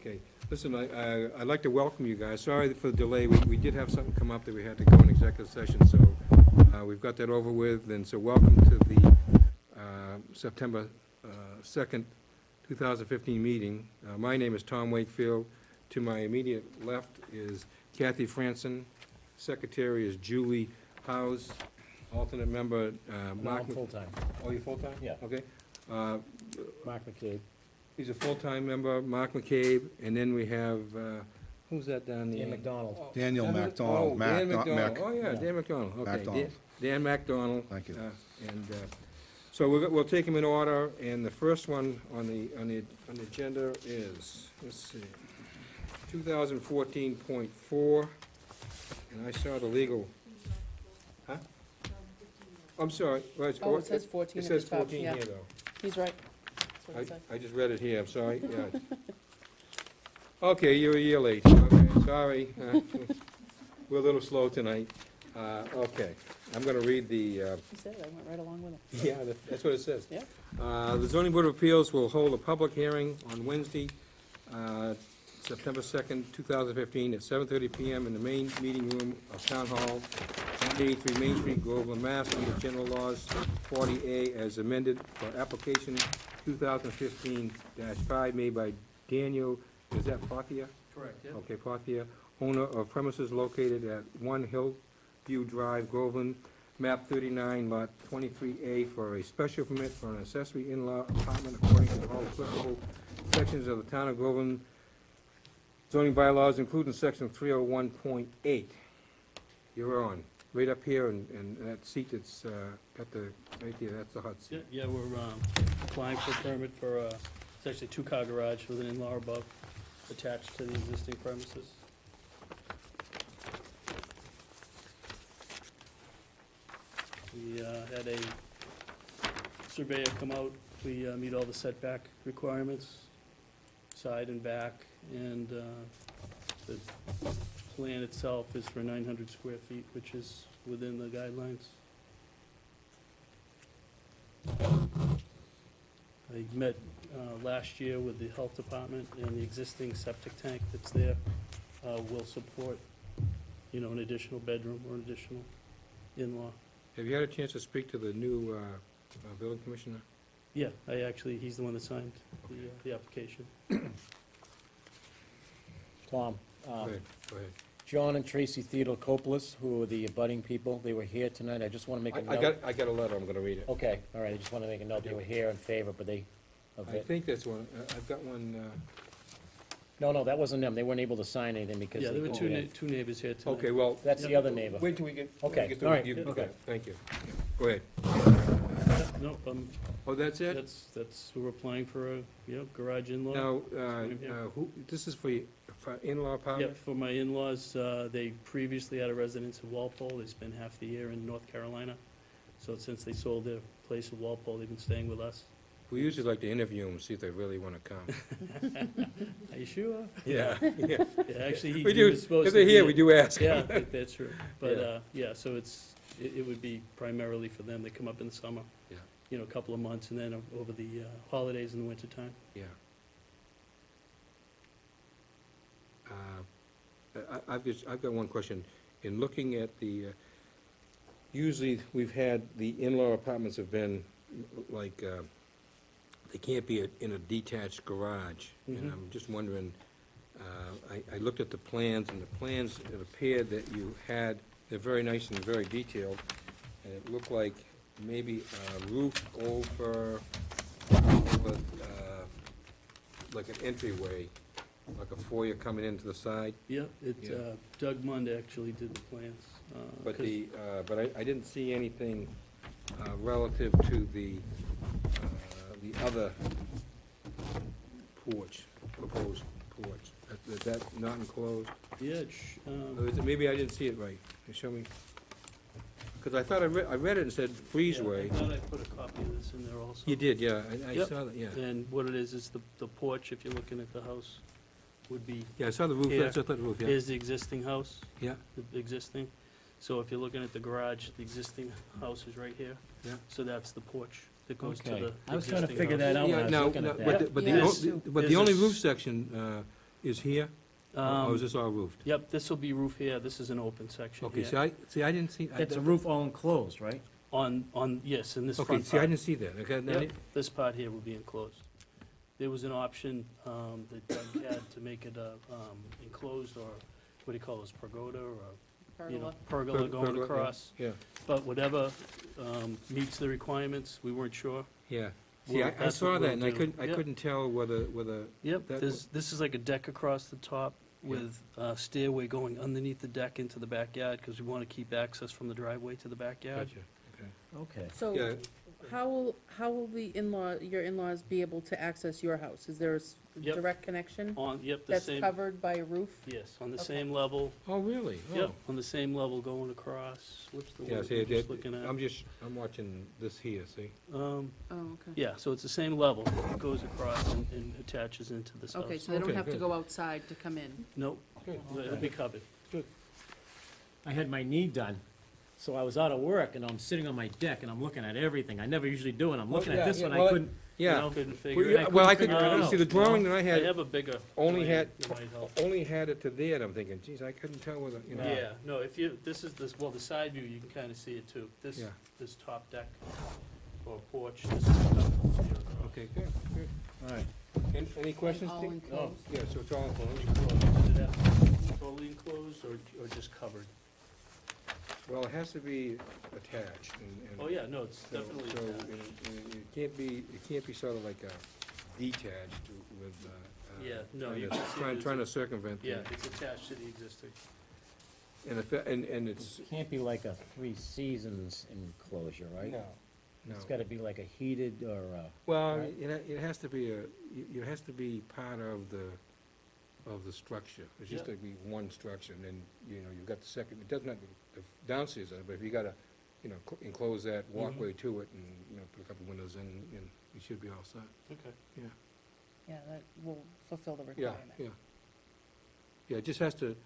Okay, listen, I, I- I'd like to welcome you guys. Sorry for the delay. We, we did have something come up that we had to go in executive session, so, uh, we've got that over with. And so welcome to the, uh, September, uh, second, two thousand fifteen meeting. Uh, my name is Tom Wakefield. To my immediate left is Kathy Franson. Secretary is Julie House. Alternate member, uh, No, Mark. I'm full-time. Oh, you full-time? Yeah. Okay. Uh, Mark McCabe. He's a full-time member, Mark McCabe, and then we have, uh, who's that down there? Dan McDonald. Oh, Daniel Dan MacDonald, oh, Mac- Dan not McDonald, oh, yeah, Yeah. Dan McDonald, okay. Dan- MacDonald. Dan McDonald. Thank you. uh, And, uh, so we'll, we'll take them in order, and the first one on the, on the, on the agenda is, let's see, two thousand fourteen point four, and I saw the legal, huh? I'm sorry, well, it's. Oh, it says 14 It at says the top, fourteen yeah. here, though. He's right. I. I just read it here, I'm sorry, yeah. Okay, you're a year late, okay, sorry. uh, We're a little slow tonight. Uh, okay, I'm gonna read the, uh, He said it, I went right along with it. yeah, that- that's what it says. Yeah. Uh, The zoning board of appeals will hold a public hearing on Wednesday, uh, September second, two thousand fifteen, at seven thirty PM in the main meeting room of Town Hall, one eighty-three Main Street, Groveland, Mass, under general laws forty A as amended for application 2015-5 made by Daniel, is that Parthia? Correct, yeah. Okay, Parthia, owner of premises located at One Hillview Drive, Groveland, map thirty-nine, lot twenty-three A, for a special permit for an accessory in-law apartment according to all applicable sections of the town of Groveland zoning bylaws, including section three oh one point eight. You're on, right up here, and, and that seat that's, uh, at the, right there, that's the hot seat. yeah, we're um, applying for a permit for, uh, it's actually a two-car garage with an in-law above attached to the existing premises. We uh, had a surveyor come out, we uh, meet all the setback requirements, side and back, and uh, the plan itself is for nine hundred square feet, which is within the guidelines. I met uh, last year with the health department, and the existing septic tank that's there uh, will support, you know, an additional bedroom or an additional in-law. Have you had a chance to speak to the new, uh, uh, building commissioner? Yeah, I actually, he's the one that signed the, uh, the application. Tom, Go um, ahead, go ahead. John and Tracy Theodore Copolis, who are the abutting people, they were here tonight. I just want to make a I I got, note. I got a letter, I'm gonna read it. Okay, all right, I just want to make a note. They were here in favor, but they, of I it. think that's one, uh, I've got one, uh, No, no, that wasn't them. They weren't able to sign anything because. Yeah, they there were couldn't two, get ne- in. two neighbors here tonight. okay, well, That's the other neighbor. wait till we get. Okay, we get to- all right, you- okay. Thank you. Go ahead. No, um, Oh, that's it? that's, that's, we're applying for a, you know, garage in-law. Now, uh, Same uh, who, this is for, y- for in-law Yeah, apartment? for my in-laws, uh, they previously had a residence in Walpole, they spent half the year in North Carolina. So since they sold their place in Walpole, they've been staying with us. We usually like to interview them, see if they really wanna come. Are you sure? Yeah, yeah. Yeah, actually, he We he do, was supposed if to they're here, we do ask. Yeah, I that's true. But, Yeah. uh, yeah, so it's, it, it would be primarily for them, they come up in the summer. You know, a couple of months, and then o- over the uh, holidays in the wintertime. Yeah. Uh, I, I've just, I've got one question. In looking at the, uh, usually, we've had, the in-law apartments have been, like, uh, they can't be a- in a detached garage. And Mhm. I'm just wondering, uh, I, I looked at the plans, and the plans, it appeared that you had, they're very nice and very detailed, and it looked like maybe a roof over, over, uh, like an entryway, like a foyer coming into the side. Yeah, it, Yeah. uh, Doug Mund actually did the plans. uh, But 'cause- the, uh, but I, I didn't see anything uh, relative to the, uh, the other porch, proposed porch. That- Is that not enclosed? Yeah, it sh- um, Or is it, maybe I didn't see it right. Show me. Because I thought I read, I read it and said yeah, breezeway. I thought I put a copy of this in there also. You did, yeah, I, I Yep. saw that, yeah. And what it is, is the, the porch, if you're looking at the house, would be, Yeah, I saw the roof, Here. that's what the roof, yeah. here's the existing house, Yeah, the existing. So if you're looking at the garage, the existing house is right here. Yeah. So that's the porch that goes to Okay. the I was trying to existing figure that house. out when I Yeah, was no, looking no, at but that. the- But the, Yeah. o- but the only a roof section, uh, is here? Or Um, is this all roofed? Yep, this will be roof here, this is an open section Okay, here. see, I, see, I didn't see. I- That's a roof all enclosed, right? On, on, yes, in this part. Okay, front see, I part. didn't see that, okay? then Yep, it- this part here will be enclosed. There was an option um, that Doug had to make it uh, um, enclosed, or what do you call this, pergola, or, you know, Pergola. pergola going pergola, yeah, across. Yeah, But whatever um, meets the requirements, we weren't sure. yeah. See, Well, I, I that's saw that, we'll and I do. couldn't, I Yep. couldn't tell whether, whether, Yep, That this, this is like a deck across the top Yeah. with a stairway going underneath the deck into the backyard, because we want to keep access from the driveway to the backyard. gotcha, okay. Okay. So Yeah, how will, how will the in-law, your in-laws be able to access your house? Is there a s- Yep. direct connection On, yep, the that's same, covered by a roof? yes, on the Okay. same level, oh, really? yep, Oh. on the same level going across, what's the Yeah, word see, I'm just looking at? I'm just, I'm watching this here, see? Um, Oh, okay. yeah, so it's the same level, it goes across and, and attaches into this house. Okay, so they don't Okay, have to good. go outside to come in? Nope, Good. it'll be covered. Good. I had my knee done, so I was out of work, and I'm sitting on my deck, and I'm looking at everything. I never usually do, and I'm Well, looking yeah, at this yeah, one, well, I couldn't, you Yeah. know. Couldn't figure it yeah, out. well, I couldn't could, figure it see, the out, drawing that I had. I had have a bigger. only plan had, that might help. only had it to there, and I'm thinking, geez, I couldn't tell whether, you know. Yeah, no, if you, this is this, well, the side view, you can kind of see it too. This, Yeah. this top deck or porch, this is the stuff. Okay, good, good. All right. Any, any questions, All Steve? enclosed? Oh, yeah, so it's all enclosed. Enclosed. Is it that Totally enclosed or, or just covered? Well, it has to be attached and. and Oh, yeah, no, it's so- definitely So, attached. and- and it can't be, it can't be sort of like a detached with, uh. uh, Yeah, no, trying you to- can see Trying, there's trying to circumvent. the- Yeah, it's attached to the existing. And if, it- and, and it's, It can't be like a Three Seasons enclosure, right? no, no. It's gotta be like a heated or, uh, Well, right? it, ha- it has to be a, it it has to be part of the, of the structure. It's just Yeah. to be one structure, and then, you know, you've got the second, it doesn't have, the downstairs, but if you gotta, you know, cl- enclose that Mm-hmm. walkway to it and, you know, put a couple windows in, and you should be all set. Okay. Yeah, Yeah, that will fulfill the Yeah, requirement. yeah. Yeah, it just has to,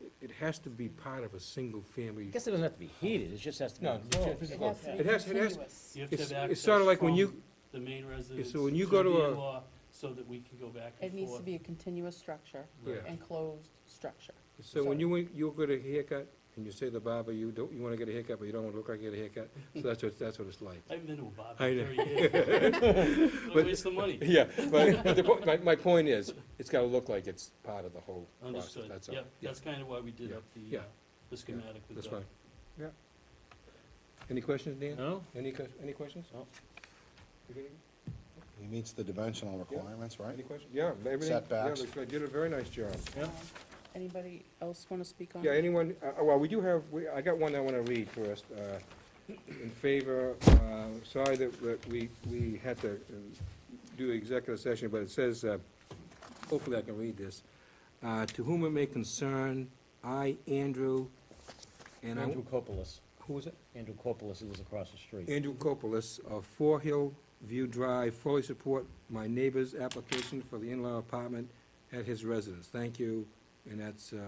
it- it has to be part of a single family. I guess it doesn't have to be heated, it just has to be No, enclosed. just- It has to It be has- it has- continuous. You have to It's, have it's sort of like when from you, the main residence so when you to go to the a- in-law, so that we can go back and It needs to be a continuous structure, Yeah. enclosed structure. so when you, you go to a haircut, and you say to the barber, you don't, you wanna get a haircut, but you don't wanna look like you get a haircut, so that's what, that's what it's like. I haven't been to a barber I in know. thirty years. Don't But- waste the money. Yeah, but, but the, po- my, my point is, it's gotta look like it's part of the whole process, Understood. that's all. Yep, that's kind of why we did Yeah. up the, Yeah. uh, the schematic with That's Doug. fine, yeah. Any questions, Dan? No? Any, que- any questions? No. You got any- He meets the dimensional requirements, right? Any questions? Yeah, everything, yeah, Setbacks. they did a very nice job. Yeah. Um, Anybody else want to speak on? Yeah, it? anyone, uh, well, we do have, we, I got one I wanna read first, uh, in favor, uh, sorry that, that we, we had to uh, do executive session, but it says, uh, hopefully I can read this. Uh, to whom it may concern, I, Andrew, and I, Andrew Copolis, who was it? Andrew Copolis lives across the street. Andrew Copolis of Four Hill View Drive, fully support my neighbor's application for the in-law apartment at his residence. Thank you, and that's, uh,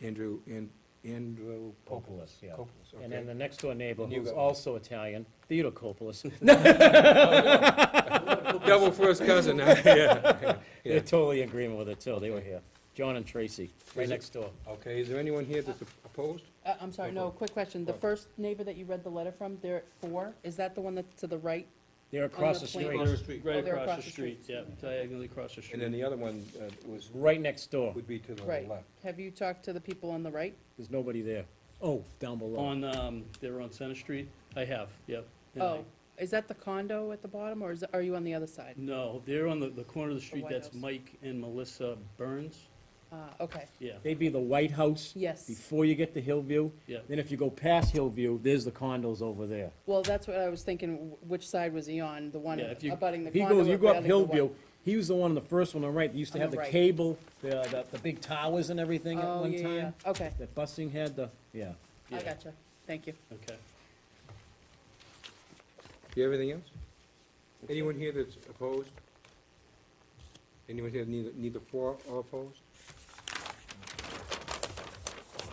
Andrew, An- Andrew. Copolis, yeah. Copolis, And then the next door neighbor, And you who's got- also Italian, Theodore Copolis, Double first cousin, yeah, they're yeah. totally in agreement with it too, they were here. John and Tracy, right Is it- next door. Okay, is there anyone here that's opposed? Uh, I'm sorry, no, quick question. The first neighbor that you read the letter from, they're at four, is that the one that's to the right? They're across the the street, Across the street. Right Oh, they're across the street, yeah, diagonally across the street. And then the other one uh, was, right next door. would be to the Right. left. Have you talked to the people on the right? There's nobody there. Oh, down below. On, um, they're on Center Street? I have, yep. And I- Oh, is that the condo at the bottom, or is, it- are you on the other side? No, they're on the, the corner of the street, White that's House. Mike and Melissa Burns, Uh, okay, yeah, They'd be the White House yes. before you get to Hillview. yeah. Then if you go past Hillview, there's the condos over there. Well, that's what I was thinking, wh- which side was he on? The one Yeah, if you- abutting the If he condo? goes, you or go up abutting the Hillview, one? he was the one on the first one on the right, they used to On have the the right. cable, the, the, the big towers and everything at Oh, one yeah, yeah, time. yeah. Okay, That busing had the, yeah. I yeah, gotcha. Thank you. Okay. Do you have anything else? Anyone here that's opposed? Anyone here neither, neither for or opposed?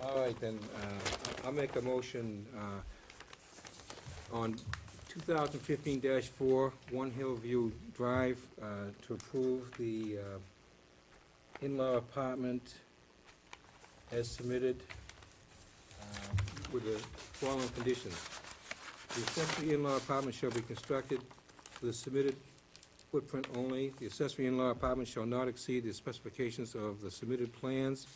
All right, then, uh, I'll make a motion, uh, on two thousand fifteen four, One Hillview Drive, uh, to approve the, uh, in-law apartment as submitted uh, with the following conditions. The accessory in-law apartment shall be constructed with a submitted footprint only. The accessory in-law apartment shall not exceed the specifications of the submitted plans.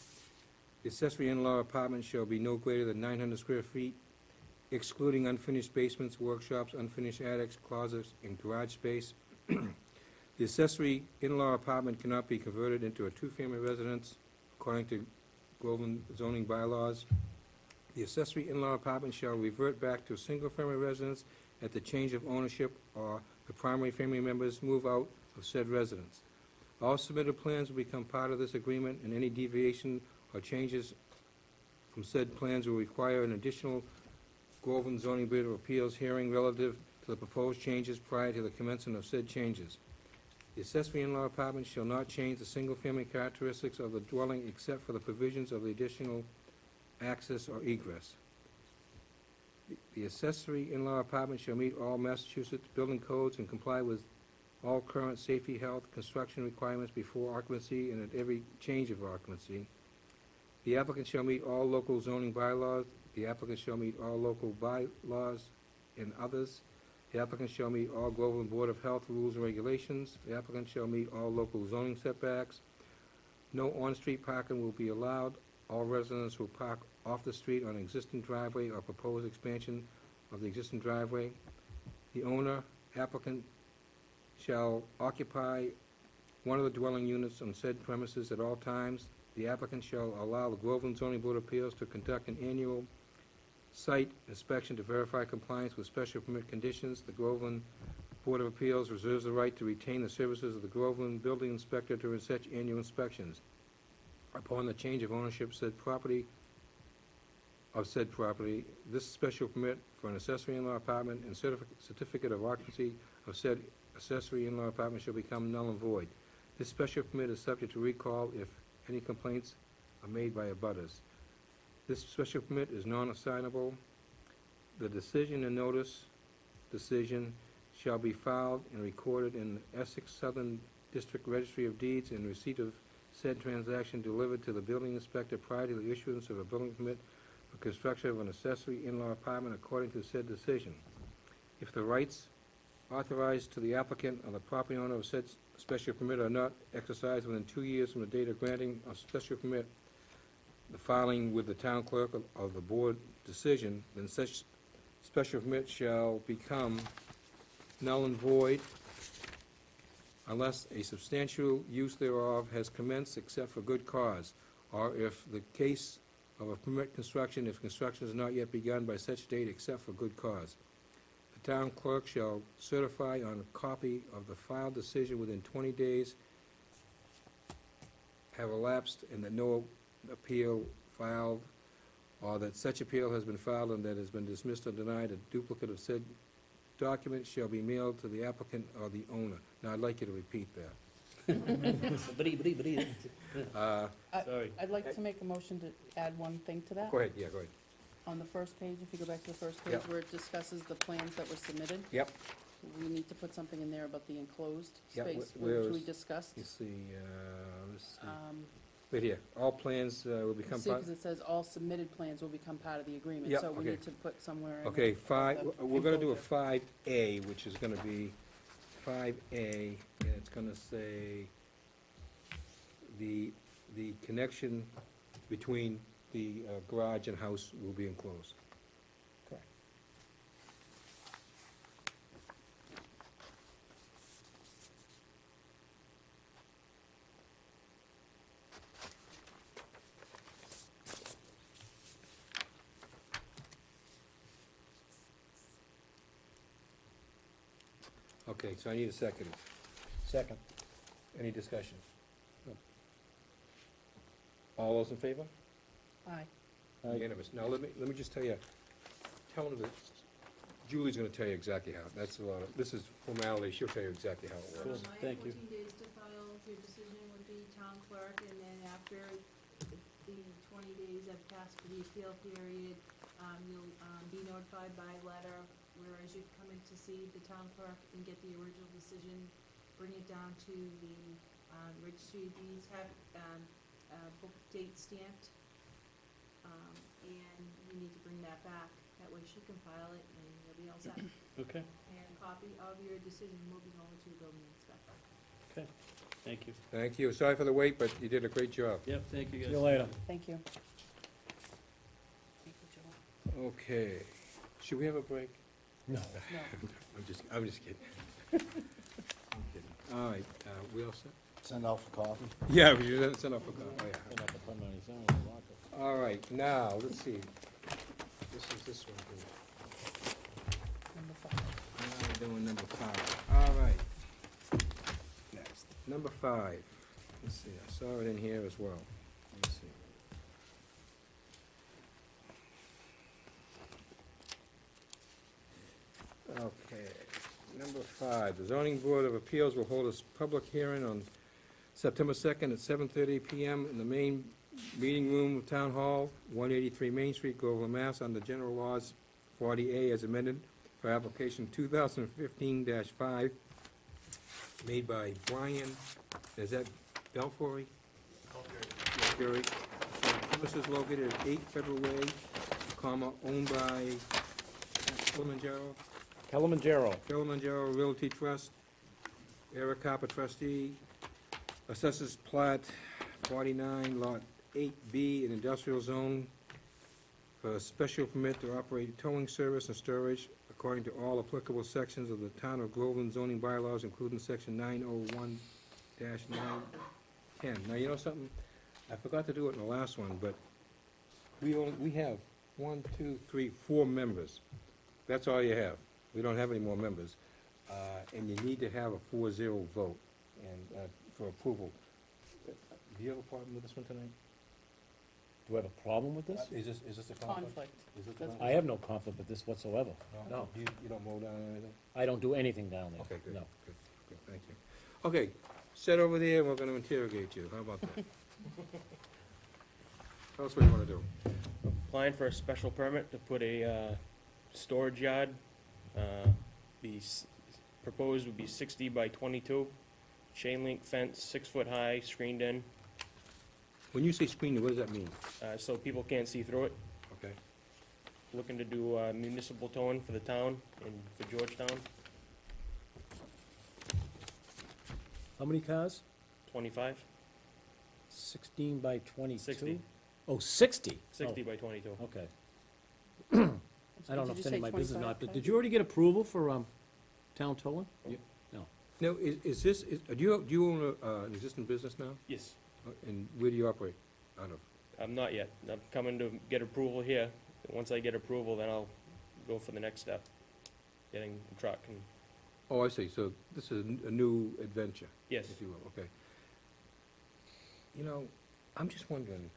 The accessory in-law apartment shall be no greater than nine hundred square feet, excluding unfinished basements, workshops, unfinished attics, closets, and garage space. The accessory in-law apartment cannot be converted into a two-family residence according to Groveland zoning bylaws. The accessory in-law apartment shall revert back to a single-family residence at the change of ownership or the primary family members move out of said residence. All submitted plans will become part of this agreement, and any deviation or changes from said plans will require an additional Groveland zoning board of appeals hearing relative to the proposed changes prior to the commencement of said changes. The accessory in-law apartment shall not change the single-family characteristics of the dwelling except for the provisions of the additional access or egress. The- The accessory in-law apartment shall meet all Massachusetts building codes and comply with all current safety, health, construction requirements before occupancy and at every change of occupancy. The applicant shall meet all local zoning bylaws. The applicant shall meet all local bylaws and others. The applicant shall meet all Groveland Board of Health rules and regulations. The applicant shall meet all local zoning setbacks. No on-street parking will be allowed. All residents will park off the street on existing driveway or proposed expansion of the existing driveway. The owner applicant shall occupy one of the dwelling units on said premises at all times. The applicant shall allow the Groveland zoning board of appeals to conduct an annual site inspection to verify compliance with special permit conditions. The Groveland Board of Appeals reserves the right to retain the services of the Groveland Building Inspector during such annual inspections. Upon the change of ownership of said property, of said property, this special permit for an accessory in-law apartment and certifi- certificate of occupancy of said accessory in-law apartment shall become null and void. This special permit is subject to recall if any complaints are made by abutters. This special permit is non-assignable. The decision and notice decision shall be filed and recorded in the Essex Southern District Registry of Deeds and receipt of said transaction delivered to the building inspector prior to the issuance of a building permit for construction of an accessory in-law apartment according to said decision. If the rights authorized to the applicant or the property owner of said special permit are not exercised within two years from the date of granting a special permit, the filing with the town clerk of- of the board decision, then such special permit shall become null and void unless a substantial use thereof has commenced except for good cause, or if the case of a permit construction, if construction is not yet begun by such date except for good cause. The town clerk shall certify on a copy of the filed decision within twenty days have elapsed and that no appeal filed, or that such appeal has been filed and that has been dismissed or denied, a duplicate of said document shall be mailed to the applicant or the owner. Now, I'd like you to repeat that. Uh, Sorry. I'd like to make a motion to add one thing to that. Go ahead, yeah, go ahead. On the first page, if you go back to the first page Yep. where it discusses the plans that were submitted, Yep. we need to put something in there about the enclosed space, where which we is- discussed. You see, uh, let's see, Um, right here, all plans uh, will become see, part, because it says all submitted plans will become part of the agreement, Yep, so we okay. need to put somewhere in okay, five, the we're gonna do a enclosure. five A, which is gonna be five A, and it's gonna say the, the connection between the uh, garage and house will be enclosed. Correct. Okay, so I need a second. Second. Any discussion? No. All those in favor? Aye. Unanimous. Now, let me, let me just tell you, tell them that Julie's gonna tell you exactly how, that's a lot of, this is formality, she'll tell you exactly how it Cool. works. I have Thank you. fourteen days to file your decision would be town clerk, and then after the twenty days have passed for the appeal period, um, you'll, um, be notified by letter, whereas you'd come in to see the town clerk and get the original decision, bring it down to the, Um, registry of deeds have, um, uh, book date stamped. Um, and you need to bring that back, that way she can file it and you'll be all set. Okay, And a copy of your decision will be going to the building inspector. Okay, thank you. Thank you. Sorry for the wait, but you did a great job. Yep, thank you guys. See you later. Thank you. Thank you, Joel. Okay. Should we have a break? No. No. I'm just, I'm just kidding. I'm kidding. All right, uh, we all set? Send out for coffee. Yeah, we should send up a call. Oh, yeah. Send out the preliminary zoning, lock it. All right, now, let's see. This is this one here. Number five. Now we're doing number five. All right. Next. Number five. Let's see, I saw it in here as well. Let's see. Okay, number five, the zoning board of appeals will hold a s- public hearing on September second at seven thirty PM in the main meeting room of Town Hall, one eighty-three Main Street, Groveland, Mass, under general laws forty A as amended for application 2015-5, made by Brian, is that Belfory? Belfory. Premises located at eight Federal Way, comma, owned by Kilimanjaro, Kilimanjaro. Kilimanjaro Realty Trust, Eric Copper trustee, assessors plat forty-nine, lot eight B, an industrial zone for a special permit to operate towing service and storage according to all applicable sections of the town of Groveland zoning bylaws, including section 901-910. Now, you know something? I forgot to do it in the last one, but we only, we have one, two, three, four members. That's all you have. We don't have any more members. Uh, and you need to have a four-zero vote and, uh, for approval. Do you have a problem with this one tonight? Do I have a problem with this? Is this, is this a conflict? Conflict. Is this a That's- conflict? I have no conflict with this whatsoever. No. You, you don't mow down or anything? I don't do anything down there. Okay, good, No. good, good, thank you. Okay, sit over there, and we're gonna interrogate you. How about that? Tell us what you wanna do. applying for a special permit to put a, uh, storage yard. Uh, be, s- proposed would be sixty by twenty-two, chain link fence, six foot high, screened in, When you say screening, what does that mean? uh, so people can't see through it. Okay, Looking to do uh, municipal towing for the town and for Georgetown, How many cars? twenty-five, 16 by twenty-two? Sixty. Oh, sixty? sixty by twenty-two. Oh, Okay. I don't know good. if it's any of my business or not. Did- Did you already get approval for, um, town towing? Now, is, is this, is, do you, do you own a, uh, an existing business now? Yes, Uh, And where do you operate out of? I'm not yet. I'm coming to get approval here. Once I get approval, then I'll go for the next step, getting a truck and, Oh, I see, so this is a n- a new adventure, yes. if you will, okay. You know, I'm just wondering,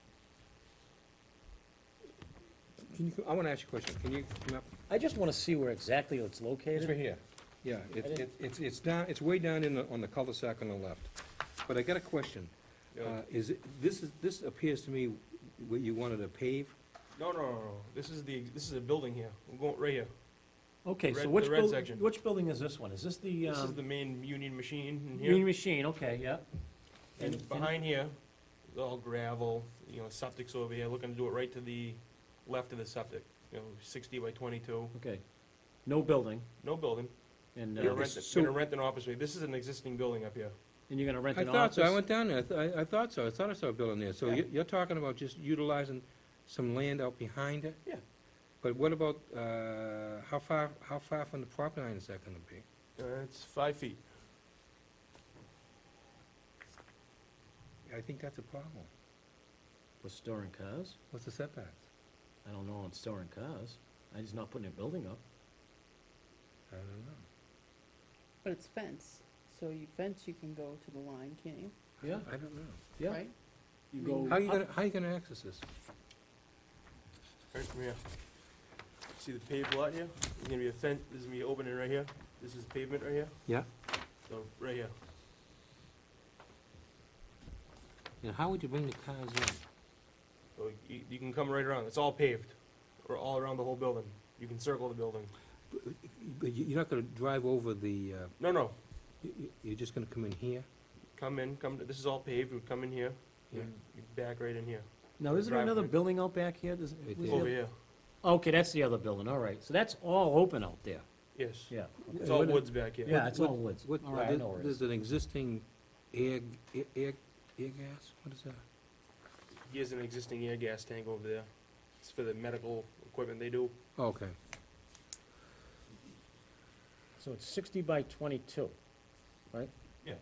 can you, I wanna ask you a question, can you come up? I just wanna see where exactly it's It's right located. here. Yeah, it's, I didn't- it's- it's, it's down, it's way down in the, on the cul-de-sac on the left. But I got a question. Yeah. Uh, is it, this is, this appears to me what you wanted to pave? No, no, no, no. This is the, this is a building here. We're going right here. Okay, so red- which the red building, section. which building is this one? Is this the, This is um, the main union machine in union here. machine? Okay, yeah. And and- behind here, is all gravel, you know, septic's over here, looking to do it right to the left of the septic. You know, sixty by twenty-two, Okay. No building, no building. And, Gonna uh, rent, so- gonna rent an office space. This is an existing building up here. and you're gonna rent an officer. I an thought so, I office? went down there, I th- I, I thought so, I thought I saw a building there. So Yeah. you- you're talking about just utilizing some land out behind it? Yeah. But what about, uh, how far, how far from the property line is that gonna be? Uh, it's five feet. I think that's a problem. For storing cars? What's the setbacks? I don't know on storing cars. I'm just not putting a building up. I don't know. But it's fence, so you fence, you can go to the line, can't you? Yeah, I don't know. yeah. Right? You go. Mm-hmm. How you gonna, how you gonna access this? Right from here. See the paved lot here? There's gonna be a fence, there's gonna be an opening right here. This is pavement right here. Yeah. So, right here. And how would you bring the cars in? So you, you can come right around. It's all paved, or all around the whole building. You can circle the building. But you- you're not gonna drive over the, uh, No, no, you- you- you're just gonna come in here? come in, come, this is all paved, we come in here, Yeah. you back right in here, Now, isn't there another Driveway. building out back here? Does- Right where's there. over other- here, Okay, that's the other building, all right. So that's all open out there, yes. yeah. It's all What- woods back here. Yeah, it's all woods. What, All right, I know where it there's is. an existing air, air, air air gas, what is that? Here's an existing air gas tank over there. It's for the medical equipment they do. Okay, So it's sixty by twenty-two, right? Yeah.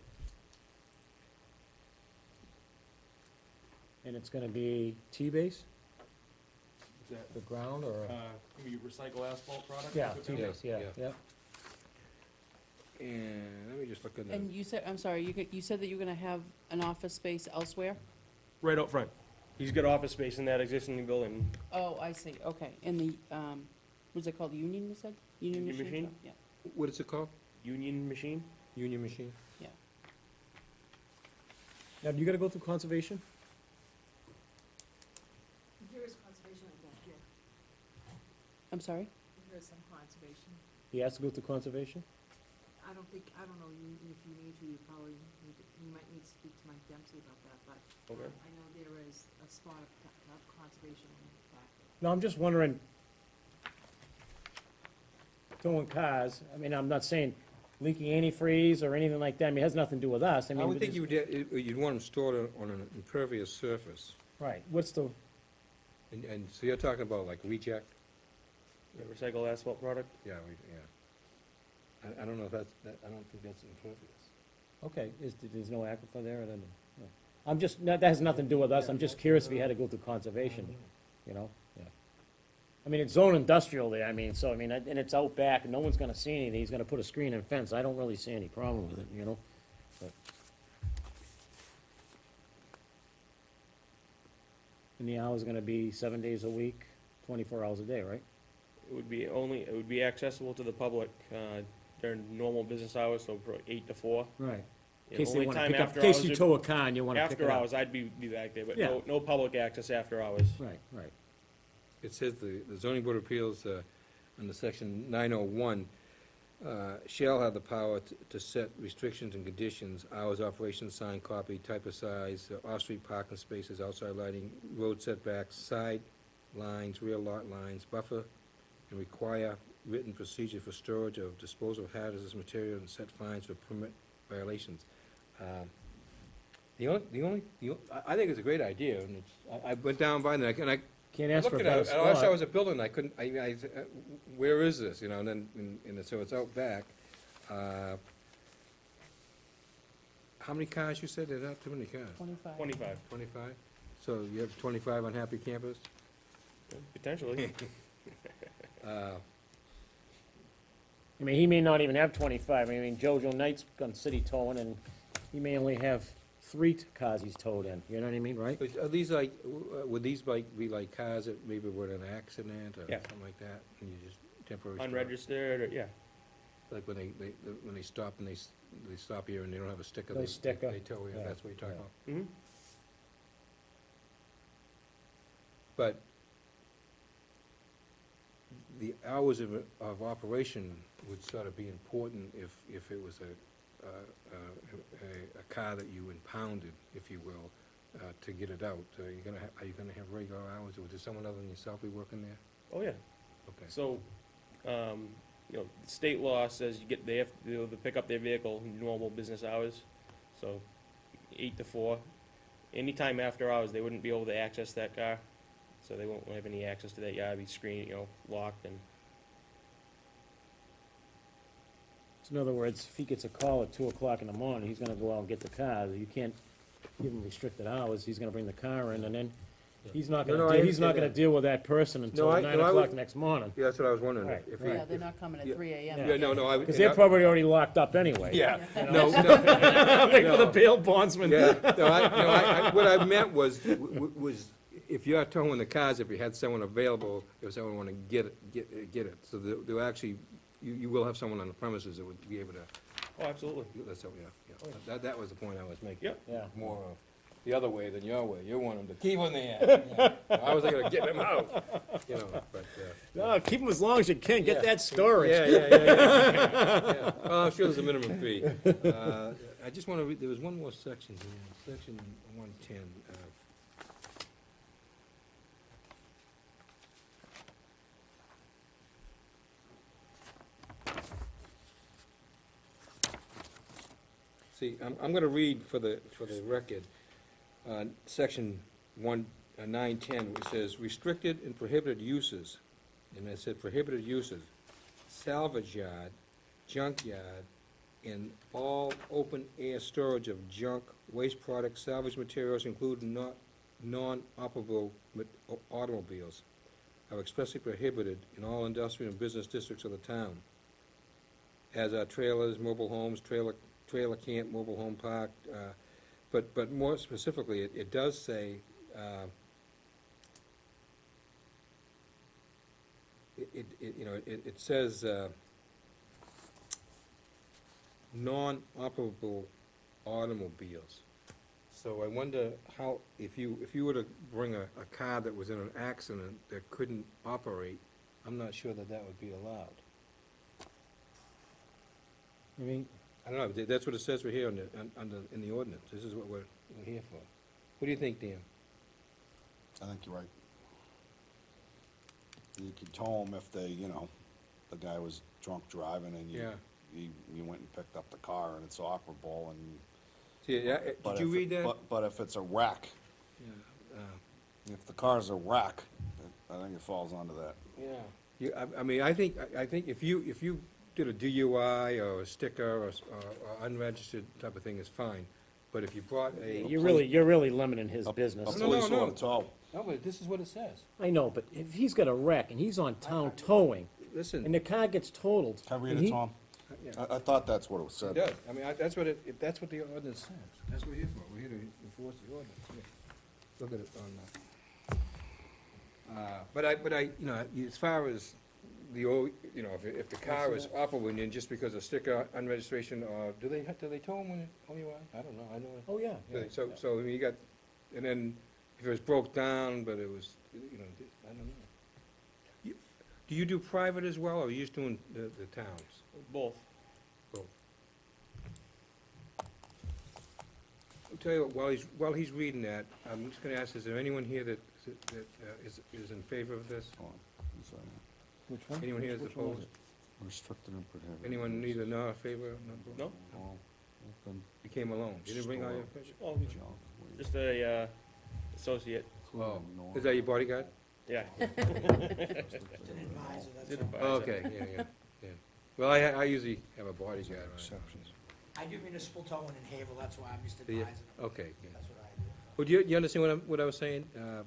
And it's gonna be T-base, Is that, the ground, or? uh, you recycle asphalt product? Yeah, Put them- T-base, yeah, yeah. yeah. and let me just look at that. And the, you said, I'm sorry, you, could- you said that you're gonna have an office space elsewhere? Right out front. He's got office space in that existing building. Oh, I see, okay, in the, um, what's it called, Union, you said? Union Union Machine? Machine? Yeah. What is it called? Union machine? Union Machine? Yeah. Now, do you gotta go through conservation? Here is conservation like that, here, I'm sorry? here is some conservation. He has to go through conservation? I don't think, I don't know, you, if you need to, you probably, need to- you might need to speak to Mike Dempsey about that, but Okay. um, I know there is a spot of, of conservation in the back. No, I'm just wondering, towing cars, I mean, I'm not saying leaking antifreeze or anything like that, I mean, it has nothing to do with us, I mean. I would we think you would, you'd want them stored on- on an impervious surface, Right, what's the, and, and so you're talking about like reject? Yeah, Recycle asphalt product? Yeah, we, yeah. I, I don't know if that's, that, I don't think that's impervious. okay, is, there's no aquifer there, I don't know. No. I'm just, that that has nothing to do with us, I'm just curious if he had to go through conservation, you know, yeah. I mean, it's zone industrial there, I mean, so, I mean, and it's out back, and no one's gonna see anything, he's gonna put a screen and fence, I don't really see any problem with it, you know? but- And the hour's gonna be seven days a week, twenty-four hours a day, right? It would be only, it would be accessible to the public, uh, during normal business hours, so for eight to four. Right. In case they wanna pick up, in case you tow a car and you wanna pick it After up. hours, I'd be, be back there, but Yeah. no, no public access after hours. Right, right. It says the, the zoning board of appeals, uh, under section nine oh one, uh, shall have the power to, to set restrictions and conditions, hours, of operation, sign copy, type of size, uh, off-street parking spaces, outside lighting, road setbacks, side lines, rear lot lines, buffer, and require written procedure for storage of disposal of hazardous material and set fines for permit violations. Um, The only, the only, the, think it's a great idea, and it's, I, I went down by and I, and I Can't I ask for a looked at better it, and I wish I spot. was a building, I couldn't, I, I, uh, where is this, you know, and then, and, and so it's out back. Uh, How many cars you said? There's not too many cars. Twenty-five. Twenty-five, Twenty-five? So you have twenty-five unhappy campers? potentially. Uh, I mean, he may not even have twenty-five, I mean, Jojo Knight's got city towing, and he may only have three t- cars he's towed in, you know what I mean, right? but Are these like, uh, would these like, be like cars that maybe were in an accident or Yeah. something like that? And you just temporarily? stop? Unregistered, or, yeah. Like when they, they, when they stop and they, s- they stop here and they don't have a sticker? No they- sticker. They tow you, Yeah, that's what you're talking yeah. about? hmm But the hours of, of operation would sort of be important if, if it was a, a, a, a car that you impounded, if you will, uh, to get it out. Are you gonna, ha- are you gonna have regular hours, or does someone other than yourself be working there? Oh, yeah. Okay. So, um, you know, state law says you get, they have, to be able to pick up their vehicle in normal business hours, so eight to four. Anytime after hours, they wouldn't be able to access that car, so they won't have any access to that yard, be screened, you know, locked and, So in other words, if he gets a call at two o'clock in the morning, he's gonna go out and get the car, you can't give him restricted hours, he's gonna bring the car in, and then he's not No, no, gonna, I de- he's not understand gonna that. deal with that person until I- nine no, I o'clock would- next morning. Yeah, that's what I was wondering, Right, if, if right. we. Yeah, they're not coming Yeah. at three AM. Yeah, no, no, I. Cause they're probably already locked up anyway. Yeah, You no, know? no, Wait for the bail bondsman. Yeah, no, I, no, I, I, what I meant was, w- w- was, if you're towing the cars, if you had someone available, if someone wanna get it, get, uh, get it, so there, there actually, you, you will have someone on the premises that would be able to, oh, absolutely. that's, how- yeah, yeah, that, that was the point I was making. Yep. Yeah. More of the other way than your way, you want them to keep them there. I was gonna get them out, you know, but, uh. No, keep them as long as you can, get Yeah. that storage. Yeah, yeah, yeah, yeah, yeah. Well, I'm sure there's a minimum fee. Uh, I just want to read, there was one more section here, section one ten. uh, See, I'm, I'm gonna read for the, for the record, uh, section one, uh, nine ten, which says restricted and prohibited uses. And I said prohibited uses, salvage yard, junkyard, and all open-air storage of junk, waste products, salvage materials, including not, non-operable automobiles, are expressly prohibited in all industrial and business districts of the town, as are trailers, mobile homes, trailer, trailer camp, mobile home park, uh, but, but more specifically, it, it does say, uh, it, it, it, you know, it, it says, uh, non-operable automobiles. So I wonder how, if you, if you were to bring a, a car that was in an accident that couldn't operate, I'm not sure that that would be allowed. I mean, I don't know, that's what it says right here on the, on- under, in the ordinance, this is what we're, we're here for. What do you think, Dan? I think you're right. You could tow them if they, you know, the guy was drunk driving and you, Yeah. you, you went and picked up the car and it's operable and. See, yeah, eh, but did you if it- read that? But, but if it's a wreck, Yeah, uh, if the car's a wreck, I think it falls under that. Yeah. You, I, I mean, I think, I- I think if you, if you did a DUI or a sticker or, s- or or unregistered type of thing is fine, but if you brought a. you're really, you're really limiting his A- business. No, no, police no. ought to tow. No, but this is what it says. I know, but if he's got a wreck and he's on town towing, and Listen, the car gets totaled. Can I read and it, he- Tom? yeah, I, I thought that's what it it said. does. I mean, I, that's what it, it- that's what the ordinance says. That's what we're here for. We're here to enforce the ordinance. Yeah. Look at it on that. Uh, But I, but I, you know, as far as the, old, you know, if, if the car is operable, and just because of sticker, unregistration, or, do they, ha- do they tow them when it, OUI? I don't know, I know. Oh, yeah. Do they- So, so I mean, you got, and then if it was broke down, but it was, you know, I don't know. You- Do you do private as well, or are you just doing the, the towns? Both. I'll tell you, what, while he's, while he's reading that, I'm just gonna ask, is there anyone here that, that uh, is, is in favor of this? Hold on, I'm sorry. Which one? Anyone here is Which one was opposed? Restricted and prohibited. Anyone neither not in favor, not, No? Well, open, you came alone, you didn't bring all your Store. pictures? Oh, junk, just a, uh, associate, Oh, is that your bodyguard? yeah. Did advise Oh. Okay, yeah, yeah, yeah. Well, I, I usually have a bodyguard. around. Exceptions. I do municipal towing in Haverhill, that's why I'm just Do you? advising, Okay, yeah. that's what I do. Well, do you, you understand what I'm, what I was saying? Uh,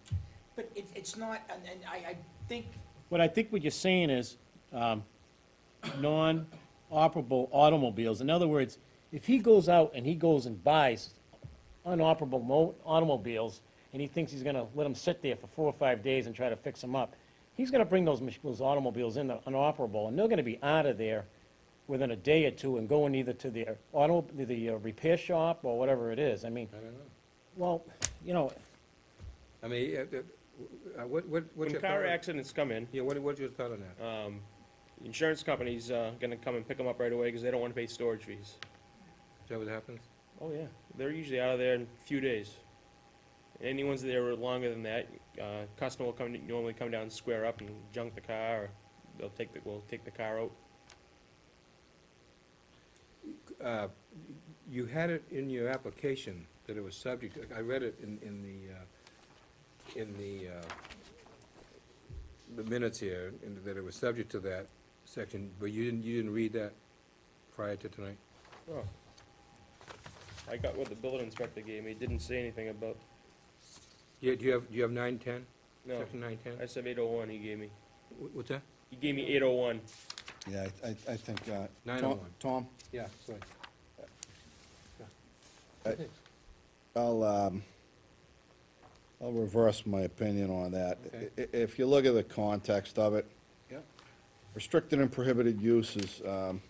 But it, it's not, and, and I, I think, What I think what you're saying is, um, non-operable automobiles. In other words, if he goes out and he goes and buys unoperable mo- automobiles, and he thinks he's gonna let them sit there for four or five days and try to fix them up, he's gonna bring those, mach- those automobiles in, that are unoperable, and they're gonna be out of there within a day or two and going either to the auto, the uh, repair shop or whatever it is. I mean, I don't know. well, you know, I mean, uh, what, what, what's When your car thought? accidents come in, Yeah, what, what's your thought on that? um, insurance companies, uh, gonna come and pick them up right away, cause they don't wanna pay storage fees. Is that what happens? Oh, yeah. They're usually out of there in a few days. Anyone's there longer than that, uh, customer will come, normally come down and square up and junk the car, or they'll take the, we'll take the car out. Uh, You had it in your application that it was subject, I read it in, in the, uh, in the, uh, the minutes here, and that it was subject to that section, but you didn't, you didn't read that prior to tonight? Oh. I got what the building inspector gave me, It didn't say anything about, Yeah, do you have, do you have nine ten? no, Section nine ten? I said eight oh one he gave me. What's that? He gave me eight oh one. Yeah, I, I, I think, uh, Nine Tom- oh one. Tom, Yeah, sorry. I'll, um, I'll reverse my opinion on that. Okay. I- i- If you look at the context of it. Yep. Restricted and prohibited uses, um,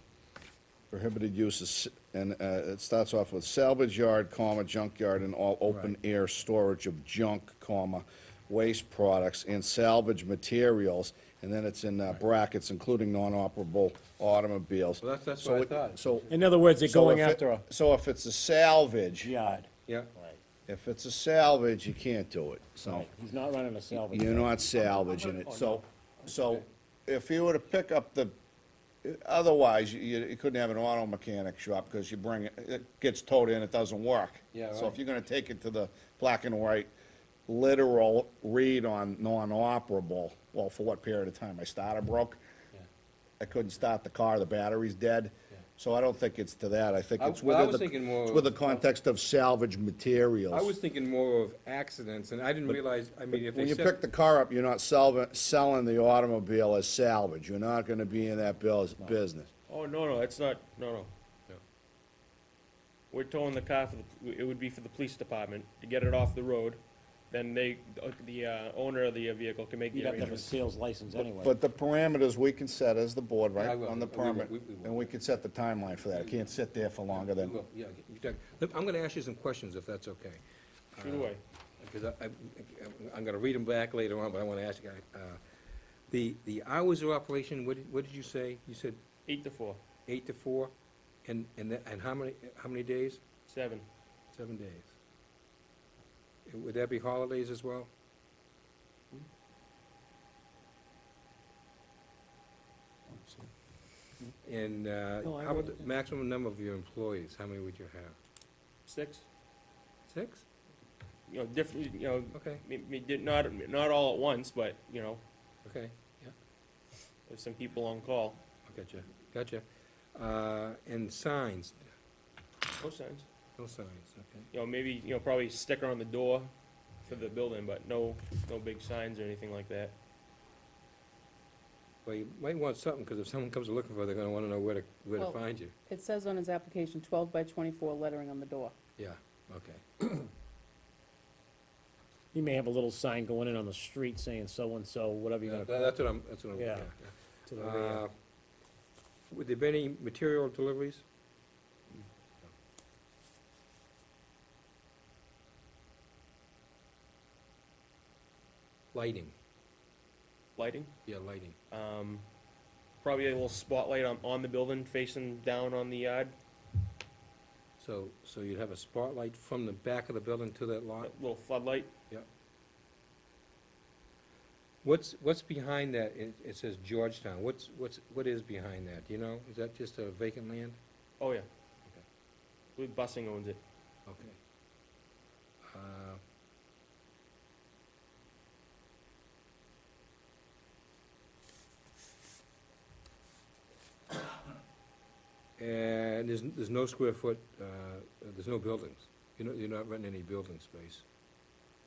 prohibited uses, and, uh, it starts off with salvage yard, comma, junkyard, and all open-air storage of junk, comma, waste products and salvage materials, and then it's in uh, brackets, including non-operable automobiles. Well, that's- that's So what I it- thought. So. In other words, they're so going if it- after a So if it's a salvage, yard. Yeah, if it's a salvage, you can't do it, so. He's not running a salvage. You're not salvaging it, oh, so, oh, so if you were to pick up the, otherwise, you, you couldn't have an auto mechanic shop, because you bring it, it gets towed in, it doesn't work. Yeah, So right. if you're gonna take it to the black and white, literal read on non-operable, well, for what period of time? My starter broke? I couldn't start the car, the battery's dead? So I don't think it's to that, I think I- it's well, I within was the, thinking more it's with the of- context of salvage materials. I was thinking more of accidents, and I didn't realize, I mean, if they When you said. pick the car up, you're not selling, selling the automobile as salvage. You're not gonna be in that bus- business. Oh, no, no, it's not, no, no. No. We're towing the car for the, it would be for the police department to get it off the road. Then they, the uh, owner of the vehicle can make the You'd have to have a arrangements. sales license anyway. But the parameters we can set as the board, Yeah, I right, will. on the We will. permit. We- we will. And we can set the timeline for that. It can't sit there for longer than, Well, Yeah, you talk- look, I'm gonna ask you some questions, if that's okay. Shoot away. Because I, I- I'm gonna read them back later on, but I wanna ask you, uh, the, the hours of operation, what did, what did you say? You said Eight to four, eight to four? And, and, that- and how many, how many days? seven. Seven days. Would that be holidays as well? And, uh, No, I how about read the it. maximum number of your employees? How many would you have? Six, Six? you know, different, you know, Okay, me- me did not, not all at once, but, you know, okay, yeah, there's some people on call. I gotcha, gotcha. Uh, and signs, No signs. No signs, okay. You know, maybe, you know, probably sticker on the door for the building, but no, no big signs or anything like that. Well, you might want something, because if someone comes looking for it, they're gonna wanna know where to, where to Well- find you. It says on his application, twelve by twenty-four lettering on the door. Yeah, okay. He may have a little sign going in on the street saying so-and-so, whatever you're Yeah, gonna that- That's what I'm, that's what I'm, Yeah. yeah. to the yeah. rear. Uh, Would there be any material deliveries? Lighting, Lighting, yeah, lighting. um, probably a little spotlight on, on the building facing down on the yard, So, so you'd have a spotlight from the back of the building to that lot? a little floodlight. What's, what's behind that? It, it says Georgetown. What's, what's, what is behind that? Do you know? Is that just a vacant land? Oh, yeah. Believe Bussing owns it. Okay. Uh, And there's, there's no square foot, uh, there's no buildings. You're not, you're not renting any building space.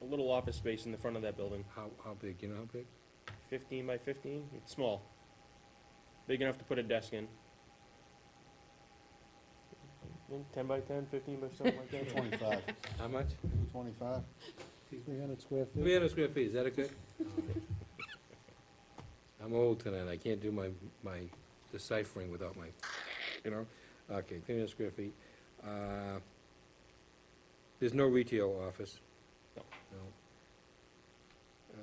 A little office space in the front of that building, How, how big, you know how big? fifteen by fifteen, it's small. Big enough to put a desk in. Ten by ten, fifteen by something like that. twenty-five, How much? twenty-five? Three hundred square feet? Three hundred square feet, is that okay? I'm old tonight, I can't do my, my deciphering without my, you know? Okay, three hundred square feet. Uh, There's no retail office? No. No.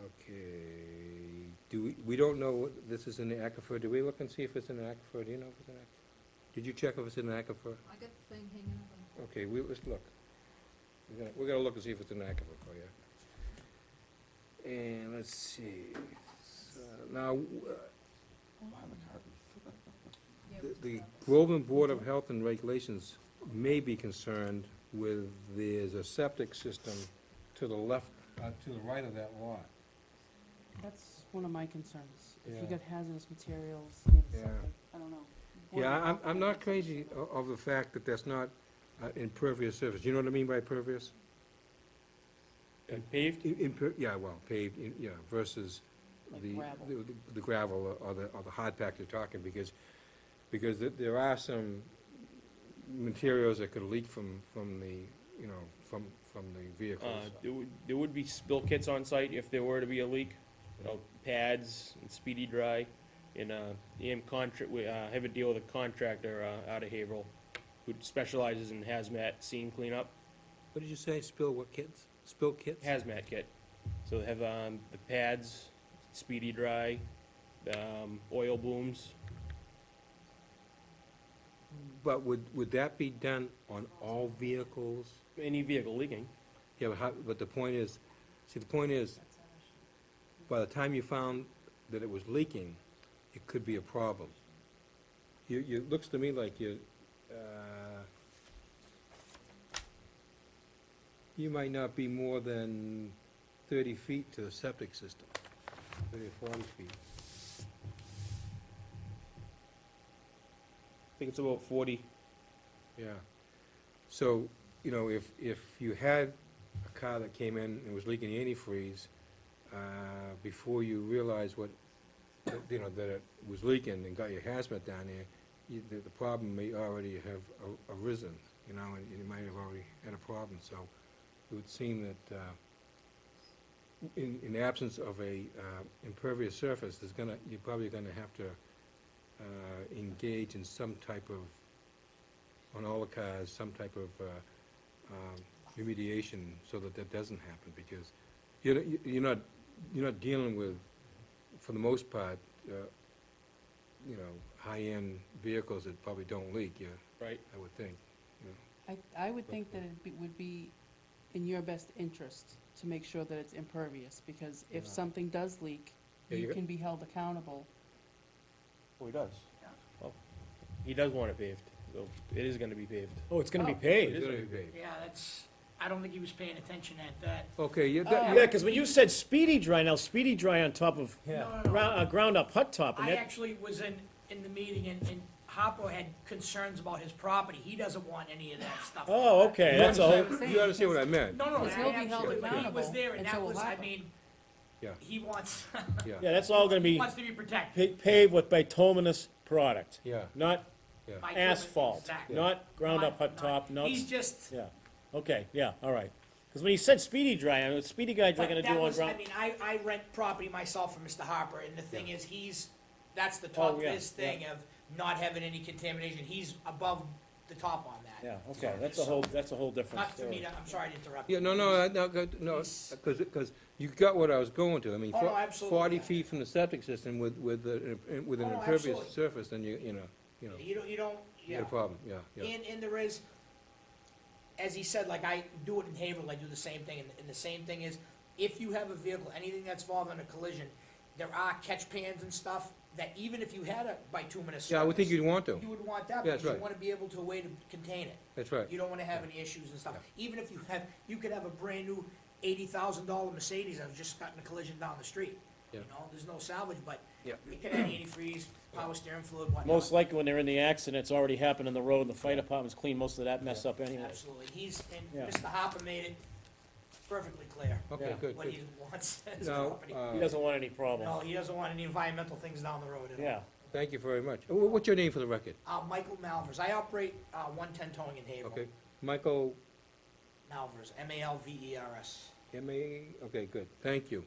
Okay, do we, we don't know, what- this is in the aquifer, do we look and see if it's in the aquifer, do you know if it's in the aquifer? Did you check if it's in the aquifer? I got the thing hanging up on. Okay, we, let's look. We're gonna, we're gonna look and see if it's an aquifer for you. And let's see, So, now, w- Yeah, the- the Groveland Board of Health and Regulations may be concerned with, there's a septic system to the left, uh, to the right of that lot. That's one of my concerns. If you Yeah. got hazardous materials near the Yeah. septic, I don't know. Yeah, I- I'm, I'm not crazy o- of the fact that that's not uh, impervious surface, you know what I mean by pervious? And paved, In- imper- yeah, well, paved, in- yeah, versus Like the, gravel. the- the gravel or the, or the hard pack you're talking, because, because th- there are some materials that could leak from, from the, you know, from, from the vehicles. uh, there would, there would be spill kits on site if there were to be a leak. You know, pads and speedy dry, and, uh, EM contract, we, uh, have a deal with a contractor, uh, out of Haverhill, who specializes in hazmat scene cleanup, What did you say, spill what kits? Spill kits? hazmat kit. So they have, um, the pads, speedy dry, um, oil booms. But would, would that be done on all vehicles? Any vehicle leaking. Yeah, but how, but the point is, see, the point is, by the time you found that it was leaking, it could be a problem. You, you, it looks to me like you, uh, you might not be more than thirty feet to the septic system, thirty or forty feet. Think it's about forty. Yeah. So, you know, if, if you had a car that came in and was leaking antifreeze, uh, before you realized what, that, you know, that it was leaking and got your hazmat down there, you, the, the problem may already have arisen, you know, and you might have already had a problem, so it would seem that, uh, in, in absence of a, uh, impervious surface, there's gonna, you're probably gonna have to, uh, engage in some type of on all the cars, some type of uh, um, remediation so that that doesn't happen, because you're, not- you're not, you're not dealing with, for the most part, uh, you know, high-end vehicles that probably don't leak, yeah, Right. I would think. I, I would think that it be- would be in your best interest to make sure that it's impervious, because if Yeah. something does leak, Yeah, you you- can be held accountable. Oh, he does. Oh, He does want it paved, so it is gonna be paved. Oh, it's gonna be Oh. paved. It's gonna be big. Yeah, that's, I don't think he was paying attention at that. Okay, you, Oh. that- Yeah, because when you said speedy dry, now speedy dry on top of No, no, no. ground, uh, ground up hot top, and I that, actually was in, in the meeting and, and Harpo had concerns about his property. He doesn't want any of that stuff. oh, okay, that's a whole, understand, you understand what I meant? No, no, Because he'll be held absolutely. He was accountable, there and and that so will was, I Harpo. mean, Yeah, he wants, yeah, yeah, that's all gonna he be wants to be protected. pa- paved with bituminous product, yeah, not yeah. by doing- asphalt, exactly. not ground up Not- hot top, not, He's just, yeah, okay, yeah, all right. Because when he said speedy dry, I mean, speedy guys are but gonna that do on was, I ground, mean, I, I rent property myself from Mr. Harper, and the thing is, he's, that's the oh, top Oh, of yeah, his thing of not having any contamination. He's above the top on that. Yeah, okay, that's a whole, that's a whole different Not for me story. to, I'm sorry to interrupt. Yeah, you. no, no, I- no, good, no, because, because you got what I was going to, I mean, Oh, no, fo- absolutely, forty feet from the septic system with, with, the- with an Oh, no, impervious absolutely. surface, then you, you know, you know, You don't, you don't, you yeah. got a problem, yeah, yeah. And, and there is, as he said, like I do it in Haverhill, I do the same thing, and, and the same thing is, if you have a vehicle, anything that's involved in a collision, there are catch pans and stuff that even if you had a bituminous surface. Yeah, I would think you'd want to, You would want that, Yeah, that's because you right. wanna be able to, a way to contain it. that's right. You don't wanna have any issues and stuff. Even if you have, you could have a brand-new eighty thousand dollar Mercedes that was just got in a collision down the street. You Yeah. know, there's no salvage, but Yeah. it could have antifreeze, power steering fluid, whatnot. Most likely when they're in the accident, it's already happened on the road, and the fire department's cleaned most of that mess up anyway. Absolutely, he's, Yeah. and Mr. Hopper made it perfectly clear Okay, Yeah. good, what good. he wants as Now, property. uh, He doesn't want any No, problems, he doesn't want any environmental things down the road at all. yeah. thank you very much. Wh- What's your name for the record? Uh, Michael Malvers, I operate, uh, one-ten towing in Haverhill. Okay, Michael, Malvers, M-A-L-V-E-R-S. M A, okay, good, thank you.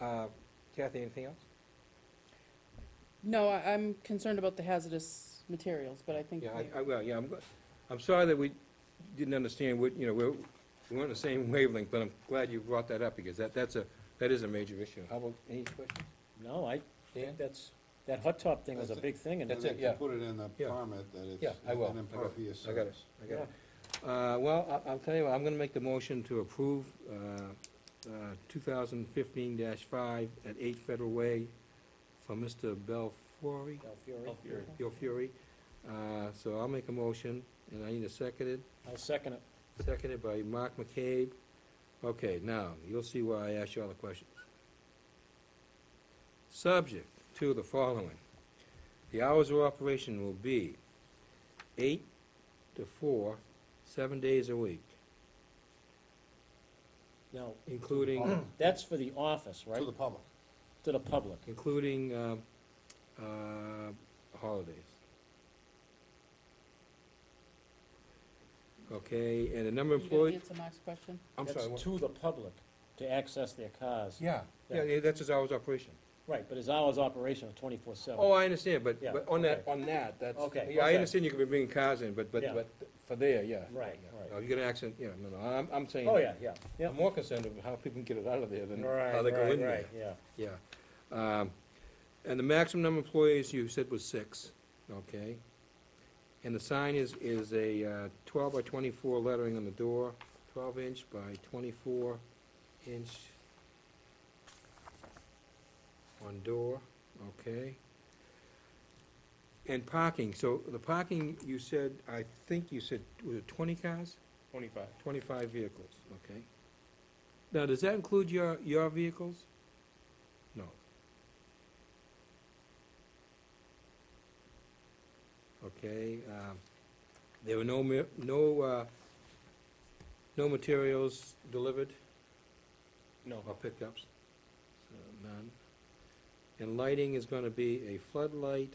Uh, Kathy, anything else? No, I, I'm concerned about the hazardous materials, but I think. Yeah, we- I, I, well, yeah, I'm, gl- I'm sorry that we didn't understand what, you know, we're, we weren't on the same wavelength, but I'm glad you brought that up, because that, that's a, that is a major issue. How about, any questions? No, I Dan? think that's, that hot top thing was a That's it. big thing, and That's And it, yeah. can put it in the Yeah. permit that it's Yeah, I will. an impervious I got it, surface. I got it. Uh, well, I- I'll tell you what, I'm gonna make the motion to approve, uh, uh, two thousand fifteen five at eight Federal Way for Mr. Belfiore, Alfieri. Alfieri. Belfiore. Uh, so I'll make a motion, and I need a seconded, I'll second it. Seconded by Mark McCabe. Okay, now, you'll see why I asked you all the questions. Subject to the following. The hours of operation will be eight to four, seven days a week, Now, including, that's for the office, right? To the public. To the public. including, um, uh, holidays. Okay, and the number of You gonna employees, answer Mark's question? I'm sorry, what? That's to the public, to access their cars. Yeah, yeah, yeah, that's his hours of operation. Right, but his hours of operation are twenty-four seven. Oh, I understand, but, Yeah, but on that, on that, that's, Okay, yeah, I okay. understand you could be bringing cars in, but, but, Yeah. but for there, yeah. Right, Yeah. right. No, you get an accident, yeah, no, no, I'm, I'm saying. Oh, yeah, yeah, yeah. I'm more concerned with how people can get it out of there than how Right, they go right, in there. yeah. Yeah. Um, And the maximum number of employees you said was six, okay? And the sign is, is a uh, twelve by twenty-four lettering on the door, twelve inch by twenty-four inch on door, okay? And parking, so the parking, you said, I think you said, was it twenty cars? Twenty-five. Twenty-five vehicles, okay. Now, does that include your, your vehicles? No. Okay, um, there were no, ma- no, uh, no materials delivered No, or pickups? So, None. And lighting is gonna be a floodlight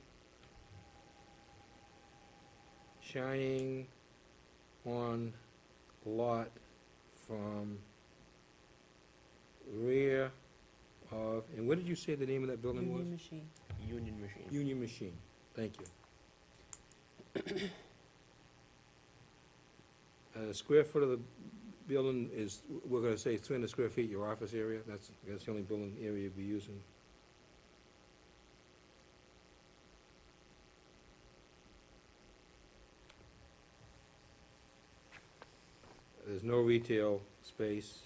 shining on lot from rear of, and what did you say the name of that building was? Union Machine. Union Machine. Union Machine, thank you. Uh, square foot of the building is, we're gonna say three hundred square feet, your office area, that's, that's the only building area you'll be using. There's no retail space.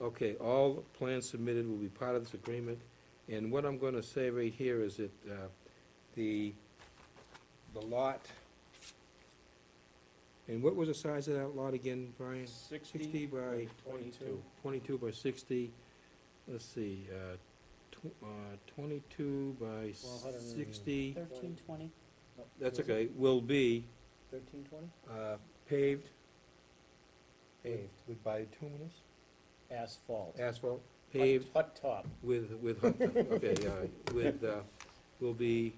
Okay, all plans submitted will be part of this agreement, and what I'm gonna say right here is that, uh, the, the lot, and what was the size of that lot again, Brian? Sixty Sixty by twenty-two. twenty-two by sixty, let's see, uh, tw- uh, twenty-two by 1200 sixty, Thirteen twenty. that's okay, will be, Thirteen twenty? uh, paved Paved, with bituminous, asphalt. asphalt, paved Hot top. with, with, okay, yeah, with, uh, will be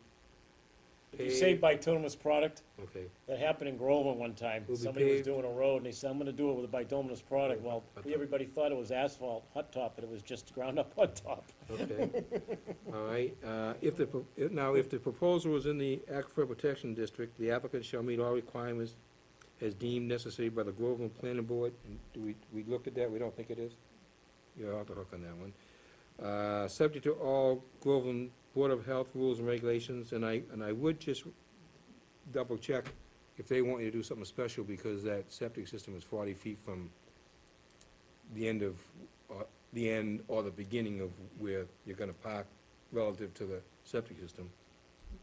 If you say bituminous product, okay, that happened in Groveland one time. Will be Somebody was paved. doing a road and they said, I'm gonna do it with a bituminous product. Well, everybody thought it was asphalt, hot top, but it was just ground up hot top. okay. All right, uh, if the, pro- if- now, if the proposal is in the Aquifer Protection District, the applicant shall meet all requirements as deemed necessary by the Groveland Planning Board. And do we, we looked at that, we don't think it is? You're off the hook on that one. Uh, subject to all Groveland Board of Health rules and regulations, and I, and I would just double check if they want you to do something special, because that septic system is forty feet from the end of, uh, the end or the beginning of where you're gonna park relative to the septic system.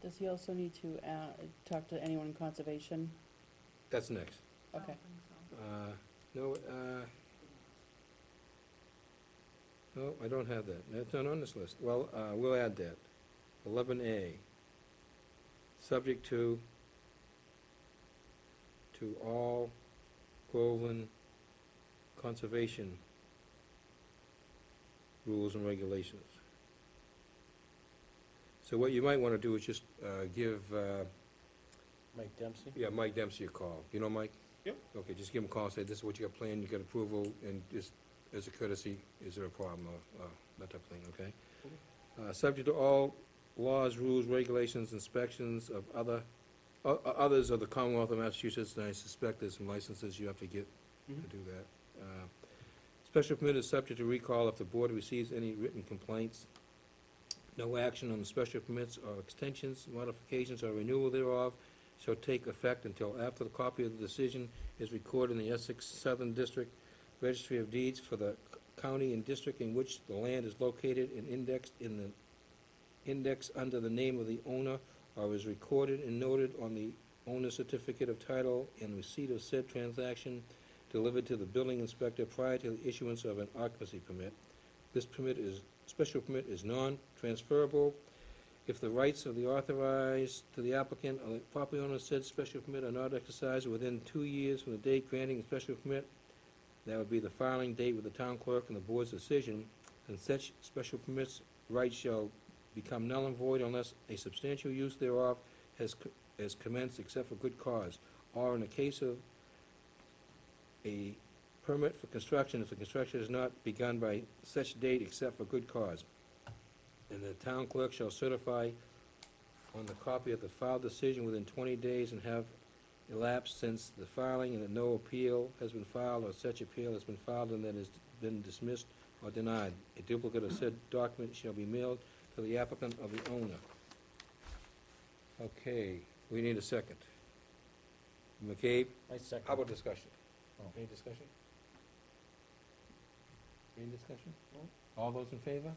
Does he also need to, uh, talk to anyone in conservation? That's next. I don't Okay. think so. Uh, no, uh, no, I don't have that. That's not on this list. Well, uh, we'll add that. Eleven A, subject to, to all Groveland conservation rules and regulations. So what you might wanna do is just, uh, give, uh, Mike Dempsey? yeah, Mike Dempsey a call. You know Mike? Yep. Okay, just give him a call, say, this is what you got planned, you got approval, and just as a courtesy, is there a problem, or, uh, that type of thing, okay? Uh, subject to all laws, rules, regulations, inspections of other, o- o- others of the Commonwealth of Massachusetts, and I suspect there's some licenses you have to get to Mhm. do that. Uh, Special permit is subject to recall if the board receives any written complaints. No action on the special permits or extensions, modifications, or renewal thereof shall take effect until after the copy of the decision is recorded in the Essex Southern District Registry of Deeds for the county and district in which the land is located and indexed in the index under the name of the owner or is recorded and noted on the owner's certificate of title and receipt of said transaction delivered to the building inspector prior to the issuance of an occupancy permit. This permit is, special permit is non-transferable if the rights of the authorized to the applicant or the property owner said special permit are not exercised within two years from the date granting the special permit, that would be the filing date with the town clerk and the board's decision, and such special permits rights shall become null and void unless a substantial use thereof has, co- has commenced except for good cause, or in the case of a permit for construction if the construction is not begun by such date except for good cause. and the town clerk shall certify on the copy of the filed decision within twenty days and have elapsed since the filing and that no appeal has been filed or such appeal has been filed and that has been dismissed or denied. A duplicate of said document shall be mailed to the applicant or the owner. Okay, we need a second. McCabe, I second. how about discussion? Oh. Any discussion? Any discussion? All those in favor?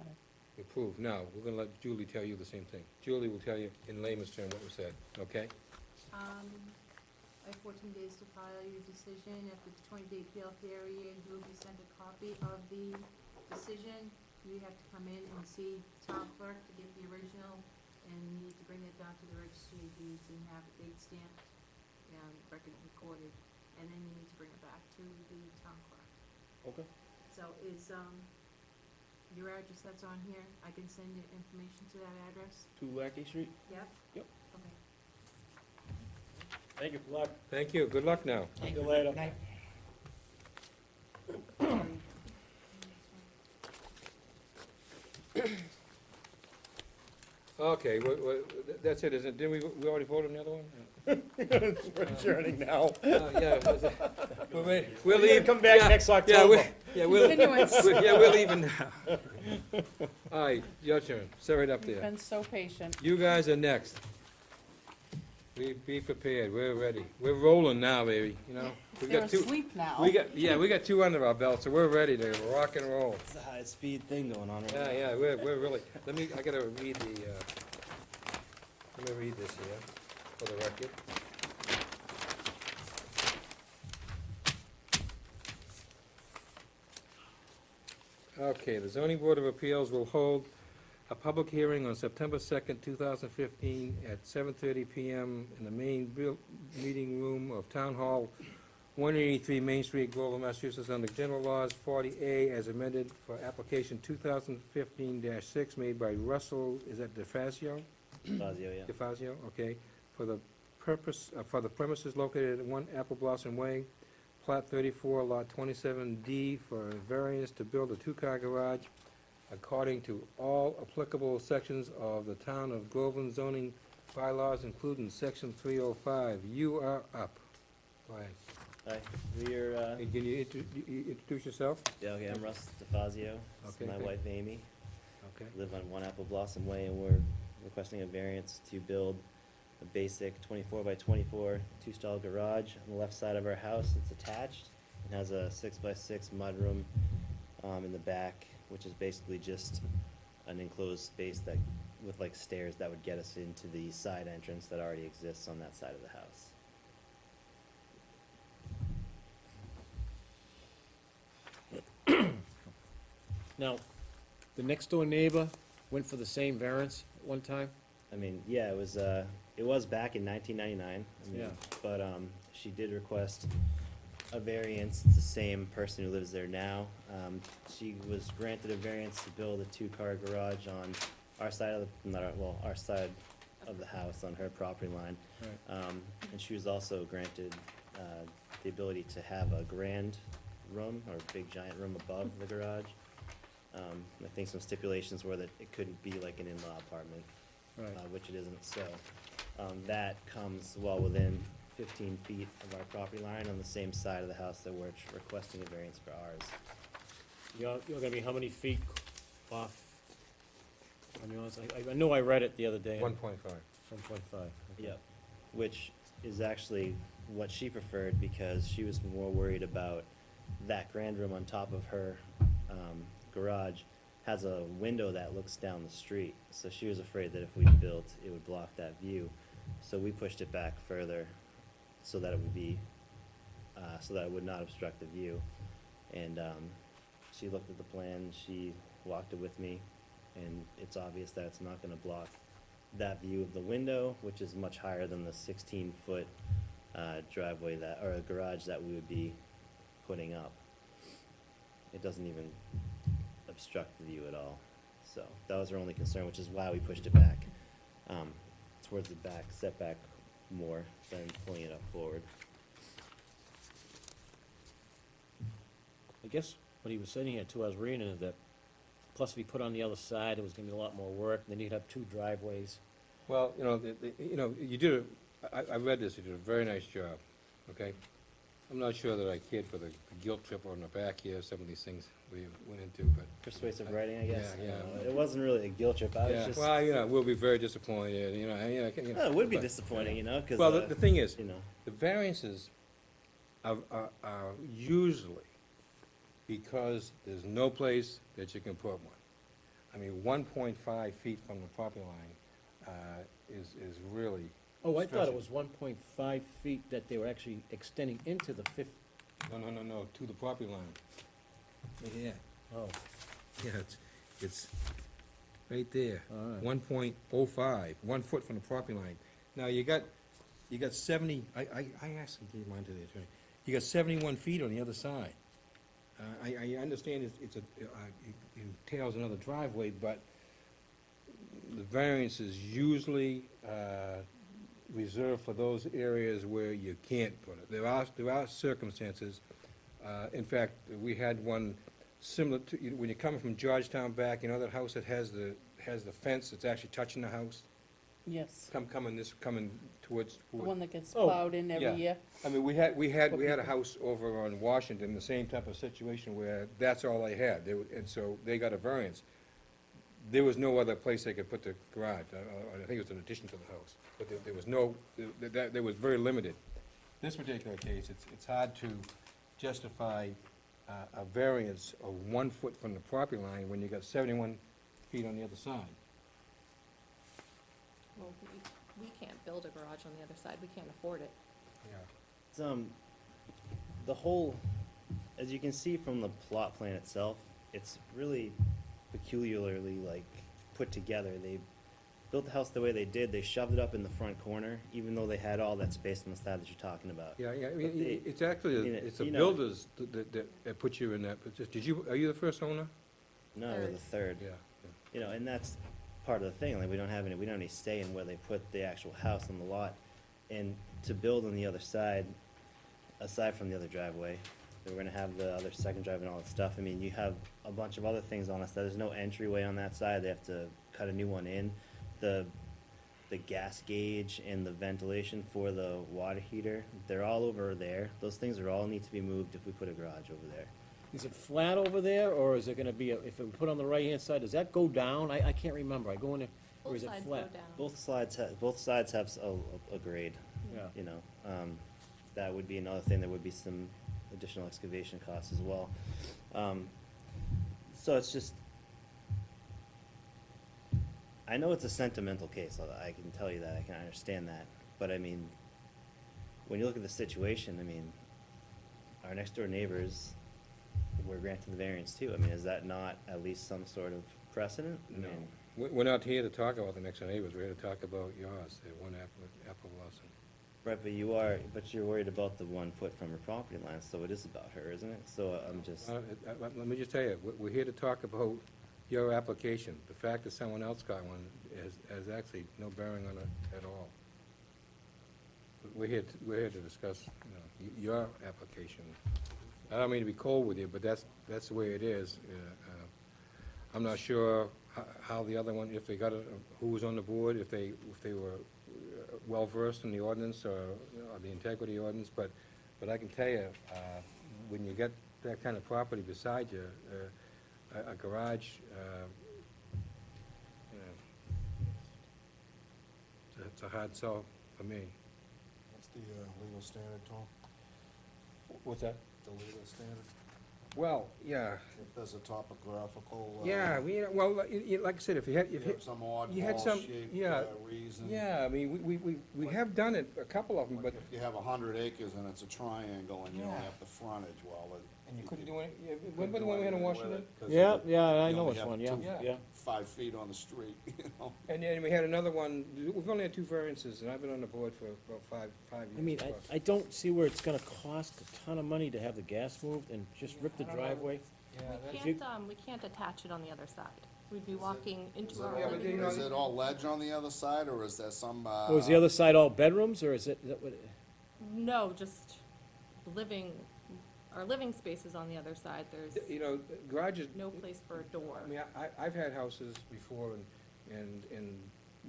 Aye. Approved. Now, we're gonna let Julie tell you the same thing. Julie will tell you in layman's term what was said, okay? Um, I have fourteen days to file your decision. After the twenty-day appeal period, you will be sent a copy of the decision. You have to come in and see town clerk to get the original, and you need to bring it down to the registry of deeds and have it date stamped and record recorded, and then you need to bring it back to the town clerk. Okay. So is, um, your address that's on here, I can send you information to that address? To Lackey Street? Yep? Yep. Okay. Thank you. Luck, Thank you, good luck now. see you later. Okay, wha- wha- that's it, isn't it? Didn't we, we already voted on the other one? We're adjourning now. Uh, Yeah, was it- we'll ready- we're We're gonna leaving. come back Yeah, next Yeah, October. we're, yeah, we're, Continuance. we're- yeah, we're leaving now. All right, your turn, sit right up You've there. been so patient. You guys are next. Be, be prepared, we're ready. We're rolling now, baby, you know? We They're got two. asleep now. We got, yeah, we got two under our belt, so we're ready to rock and roll. It's a high-speed thing going on right now. Yeah, yeah, we're, we're really, let me, I gotta read the, uh, let me read this here, for the record. Okay, the zoning board of appeals will hold a public hearing on September second, two thousand fifteen, at seven thirty PM in the main buil- meeting room of Town Hall, one eighty-three Main Street, Groveland, Massachusetts, under general laws forty A as amended for application 2015-6, made by Russell, is that DeFazio? Fazio, yeah. DeFazio, okay, for the purpose, uh, for the premises located at one Apple Blossom Way, plat thirty-four, lot twenty-seven D, for a variance to build a two-car garage according to all applicable sections of the town of Groveland zoning bylaws, including section three oh five. You are up. Go ahead. Hi, we're, uh, Hey, Can you intro- you- you introduce yourself? yeah, okay, I'm Russ DeFazio. This Okay, is my wife Amy. Okay. Live on One Apple Blossom Way, and we're requesting a variance to build a basic twenty-four by twenty-four two-stall garage on the left side of our house. It's attached and has a six by six mudroom, um, in the back, which is basically just an enclosed space that, with like stairs that would get us into the side entrance that already exists on that side of the house. Now, the next door neighbor went for the same variance at one time? I mean, yeah, it was, uh, it was back in nineteen ninety-nine. Yeah. But, um, she did request a variance, it's the same person who lives there now. Um, she was granted a variance to build a two-car garage on our side of the, not our, well, our side of the house on her property line. Right. Um, and she was also granted, uh, the ability to have a grand room or big giant room above the garage. Um, I think some stipulations were that it couldn't be like an in-law apartment Right. uh, which it isn't, so, um, that comes well within fifteen feet of our property line on the same side of the house that we're requesting a variance for ours. You're, you're gonna be how many feet off on yours? I, I know I read it the other day. One point five. One point five. Yep. Which is actually what she preferred, because she was more worried about that grand room on top of her, um, garage has a window that looks down the street, so she was afraid that if we built, it would block that view. So we pushed it back further, so that it would be, uh, so that it would not obstruct the view. And, um, she looked at the plan, she walked it with me, and it's obvious that it's not gonna block that view of the window, which is much higher than the sixteen-foot, uh, driveway that, or a garage that we would be putting up. It doesn't even obstruct the view at all, so that was our only concern, which is why we pushed it back, um, towards the back, setback more than pulling it up forward. I guess what he was sitting here too, I was reading it, that plus if he put on the other side, it was gonna be a lot more work, and then you'd have two driveways. Well, you know, the, the, you know, you did a, I, I read this, you did a very nice job, okay? I'm not sure that I cared for the the guilt trip on the back here, some of these things we went into, but. Persuasive writing, I guess. Yeah, I don't yeah. know. It wasn't really a guilt trip, I was Yeah, just, well, you know, we'll be very disappointed, you know, and, you know, you know. No, it would be but- disappointing, you know, cause, Well, the, uh, the thing is, you know, the variances are, are, are usually because there's no place that you can put one. I mean, one point five feet from the property line, uh, is, is really, Oh, I thought it was one point five feet that they were actually extending into the fifth, no, no, no, no, to the property line. Yeah, oh, yeah, it's, it's right there. right. one point oh five, one foot from the property line. Now, you got, you got seventy, I, I, I actually gave mine to the attorney. You got seventy-one feet on the other side. Uh, I, I understand it's, it's a, uh, it entails another driveway, but the variance is usually, uh, reserved for those areas where you can't put it. There are, there are circumstances, uh, in fact, we had one similar to, when you're coming from Georgetown back, you know that house that has the, has the fence that's actually touching the house? Yes, Come, coming this, coming towards, the one that gets Oh, plowed in yeah. every year. I mean, we had, we had, we had a house over on Washington, the same type of situation where that's all they had, they, were- and so they got a variance. There was no other place they could put the garage, uh, uh, I think it was an addition to the house, but there, there was no, there, that, there was very limited. This particular case, it's, it's hard to justify, uh, a variance of one foot from the property line when you got seventy-one feet on the other side. Well, we, we can't build a garage on the other side, we can't afford it. Yeah. it's, um, the whole, as you can see from the plot plan itself, it's really peculiarly like put together. They built the house the way they did, they shoved it up in the front corner, even though they had all that space on the side that you're talking about. Yeah, yeah, I But mean, they- it's actually, I mean, a- it- it's the you know- builders that- that, that, that put you in that position. Did you, are you the first owner? No, we're the third. Yeah. You know, and that's part of the thing, like, we don't have any, we don't have any say in where they put the actual house on the lot. And to build on the other side, aside from the other driveway, we're gonna have the other second drive and all that stuff, I mean, you have a bunch of other things on us, there's no entryway on that side, they have to cut a new one in. The, the gas gauge and the ventilation for the water heater, they're all over there, those things are all need to be moved if we put a garage over there. Is it flat over there, or is it gonna be, a- if it put on the right-hand side, does that go down? I, I can't remember, I go in there, or Both is it sides go flat? down. Both sides have, both sides have s- a, a- a grade. Yeah. you know, um, that would be another thing, there would be some additional excavation costs as well. Um, so it's just, I know it's a sentimental case, I I can tell you that, I can understand that, but I mean, when you look at the situation, I mean, our next door neighbors were granted the variance too, I mean, is that not at least some sort of precedent? I No. mean, We're, we're not here to talk about the next door neighbors, we're here to talk about yours, the one apple, apple blossom. Right, but you are, but you're worried about the one foot from her property line, so it is about her, isn't it? So uh, I'm just, Uh, uh, Let let me just tell you, we're, we're here to talk about your application. The fact that someone else got one has, has actually no bearing on it at all. We're here, to- we're here to discuss, you know, y- your application. I don't mean to be cold with you, but that's, that's the way it is. Uh, uh, I'm not sure ho- how the other one, if they got it, who was on the board, if they, if they were uh, well-versed in the ordinance or, or the integrity ordinance, but, but I can tell you, uh, when you get that kind of property beside you, uh, a, a garage, uh, you know, it's a- it's a hard sell for me. What's the uh, legal standard, Tom? What's that? The standard? Well, yeah, If there's a topographical. uh, yeah, we, well, like y- y- like I said, if you had, You if you, have some odd you had some- shaped yeah, uh, reason. yeah, I mean, we, we, we, we have done it, a couple of them, Like but, if you have a hundred acres and it's a triangle and you Yeah. have the frontage, well, it. And you couldn't do any, yeah, couldn't remember the one we had in anything Washington? Yeah, yeah, I you know only which have one, yeah, two- Yeah. yeah. Five feet on the street, you know? And then we had another one, we've only had two variances, and I've been on the board for about five, five years. I mean, plus. I, I don't see where it's gonna cost a ton of money to have the gas moved and just rip the I don't know. driveway. Yeah, We that's- can't, um, we can't attach it on the other side. We'd be walking Is into it our Yeah, but living you room. Is it all ledge on the other side, or is there some, uh? Or is the other side all bedrooms, or is it, is that what? No, just living, our living spaces on the other side, there's You know, garages, no place for a door. I mean, I, I- I've had houses before and, and, and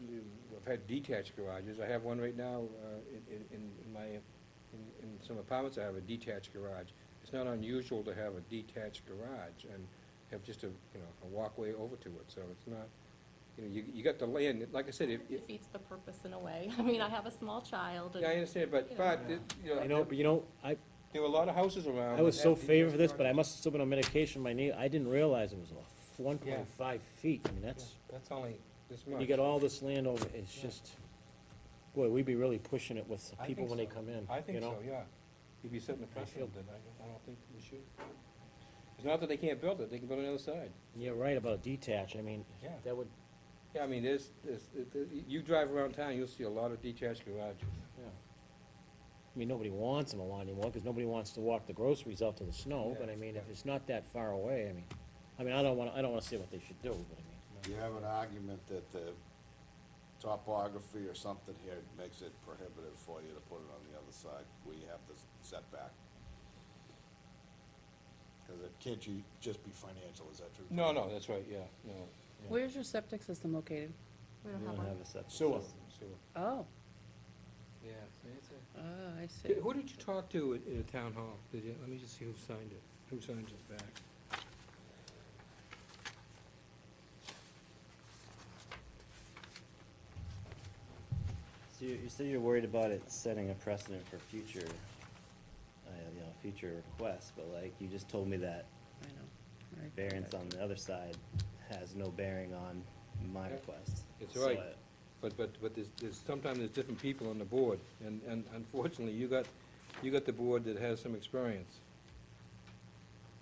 you- I've had detached garages. I have one right now, uh, in, in, in my, in, in some apartments, I have a detached garage. It's not unusual to have a detached garage and have just a, you know, a walkway over to it, so it's not, you know, you, you got the land, like I said, if, if, Defeats the purpose in a way. I mean, I have a small child and. yeah, I understand, but, You know. but, it- you I know, know, but you know, I, there were a lot of houses around. I was so had favored for this, but I must have still been on medication, my knee, I didn't realize it was a one Yeah. point five feet, I mean, that's, That's only this much. you got all this land over, it's Yeah. just, boy, we'd be really pushing it with I people think when they so. come in, I you think know? so, yeah. You'd be setting a I feel- precedent that I, I don't think we should. It's not that they can't build it, they can build on the other side. You're right about detached, I mean, Yeah. that would, Yeah, I mean, there's, there's, there- you drive around town, you'll see a lot of detached garages. Yeah. I mean, nobody wants them a lot anymore, because nobody wants to walk the groceries out to the snow, but I mean, if it's not that far away, I mean, I mean, I don't wanna, I don't wanna say what they should do, but I mean. Do you have an argument that the topography or something here makes it prohibitive for you to put it on the other side where you have the setback? Cause it can't you just be financial, is that true? No, no, that's right, yeah, no. Where's your septic system located? We We don't don't have one. have a septic Sewer. system. Oh, Yeah, it's a. oh, I see. Who did you talk to at, at town hall? Did you, let me just see who signed it, who signed it back? So you, you said you're worried about it setting a precedent for future, uh, you know, future requests, but like, you just told me that I know. right. variance on the other side has no bearing on my Yeah. request. It's So, right. But, but, but there's, there's, sometimes there's different people on the board, and, and unfortunately, you got, you got the board that has some experience.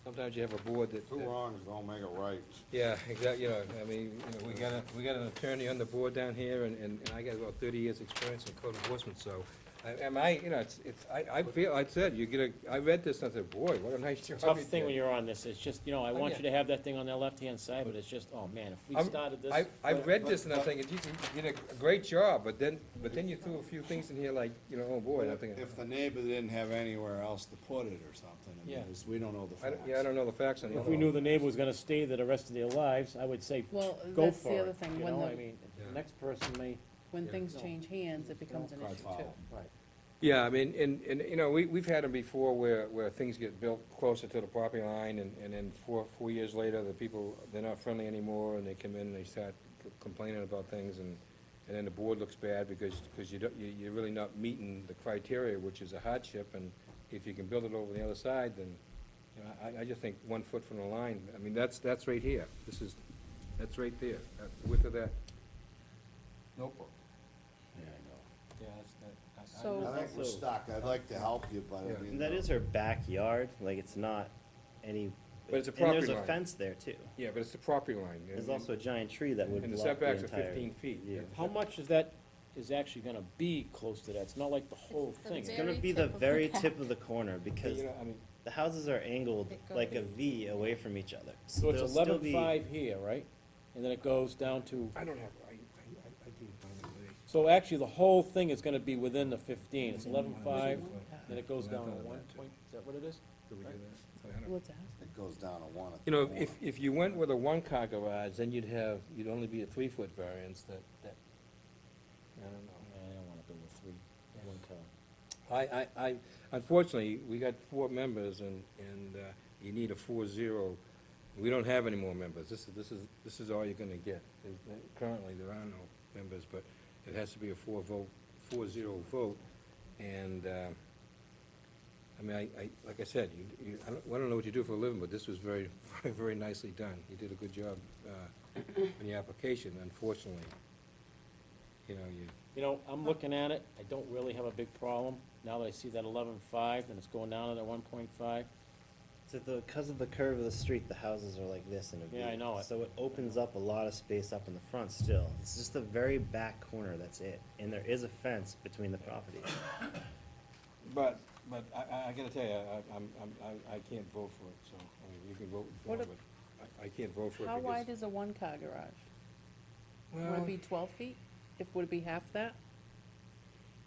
Sometimes you have a board that. Two wrongs don't make it right. Yeah, exactly, you know, I mean, you know, we got a, we got an attorney on the board down here, and, and and I got about thirty years' experience in code enforcement, so, I- am I, you know, it's, it's, I, I feel, I said, you get a, I read this, and I said, boy, what a nice job Tough you thing when did." you're on this, it's just, you know, I Oh, want you to have that thing on that left-hand side, but it's just, oh, man, if we I'm- started this. I, I read this and I'm but- thinking, geez, you did a great job, but then, but then you threw a few things in here like, you know, oh boy, and I'm thinking. If the neighbor didn't have anywhere else to put it or something, I mean, Yeah. it's- we don't know the I facts. don't- Yeah, I don't know the facts on the If other we one. knew the neighbor was gonna stay there the rest of their lives, I would say, Well, go that's for the it, other thing, you when know, the, I mean, Yeah. the next person may, when things No. change hands, it becomes an Cry issue too. foul. right. Yeah, I mean, and, and, you know, we, we've had them before where, where things get built closer to the property line, and, and then four, four years later, the people, they're not friendly anymore, and they come in and they start complaining about things, and, and then the board looks bad because, because you don't, you, you're really not meeting the criteria, which is a hardship, and if you can build it over the other side, then, you know, I, I just think one foot from the line, I mean, that's, that's right here, this is, that's right there, the width of that. Notebook. Yeah, I know. Yeah, that's, that, I- I- So- I think we're stuck, I'd like to help you, but I mean. And that is her backyard, like, it's not any. But it's a And property there's a line. fence there too. Yeah, but it's the property line. and- There's also a giant tree that would And the block the setbacks are entire fifteen feet. view. How much is that, is actually gonna be close to that? It's not like the whole It's the thing. It's Very gonna be the tip of the very back. tip of the corner, because You know, I mean, the houses are angled It like a V away from each other. So it's there'll still eleven be- five here, right? And then it goes down to, I don't have, I, I, I- I didn't find it really. So actually, the whole thing is gonna be within the fifteen. It's eleven five, Mm-hmm. then it goes down to thought of one point, is that what it is? Did we do that? I don't know. What's that? It goes down to one at You the know, corner. if, if you went with a one-car garage, then you'd have, you'd only be a three-foot variance that, that, I don't know. I don't wanna go with three, one car. I, I, I, unfortunately, we got four members and, and, uh, you need a four-zero. We don't have any more members. This is, this is, this is all you're gonna get. There's- Currently, there are no members, but it has to be a four-vote, four-zero vote. And, uh, I mean, I, I, like I said, you, you, I don't, I don't know what you do for a living, but this was very, very nicely done. You did a good job, uh, in the application, unfortunately. You know, you, You know, I'm looking at it, I don't really have a big problem, now that I see that eleven five, and it's going down to that one point five. So the, because of the curve of the street, the houses are like this in a V. Yeah, I know it. So it opens up a lot of space up in the front still. It's just the very back corner, that's it. And there is a fence between the properties. But, but I, I- I gotta tell you, I, I'm, I'm, I, I can't vote for it, so, I mean, you can vote for What it, but I, I can't vote for it How because. wide is a one-car garage? Would Well, it be twelve feet? If, would it be half that?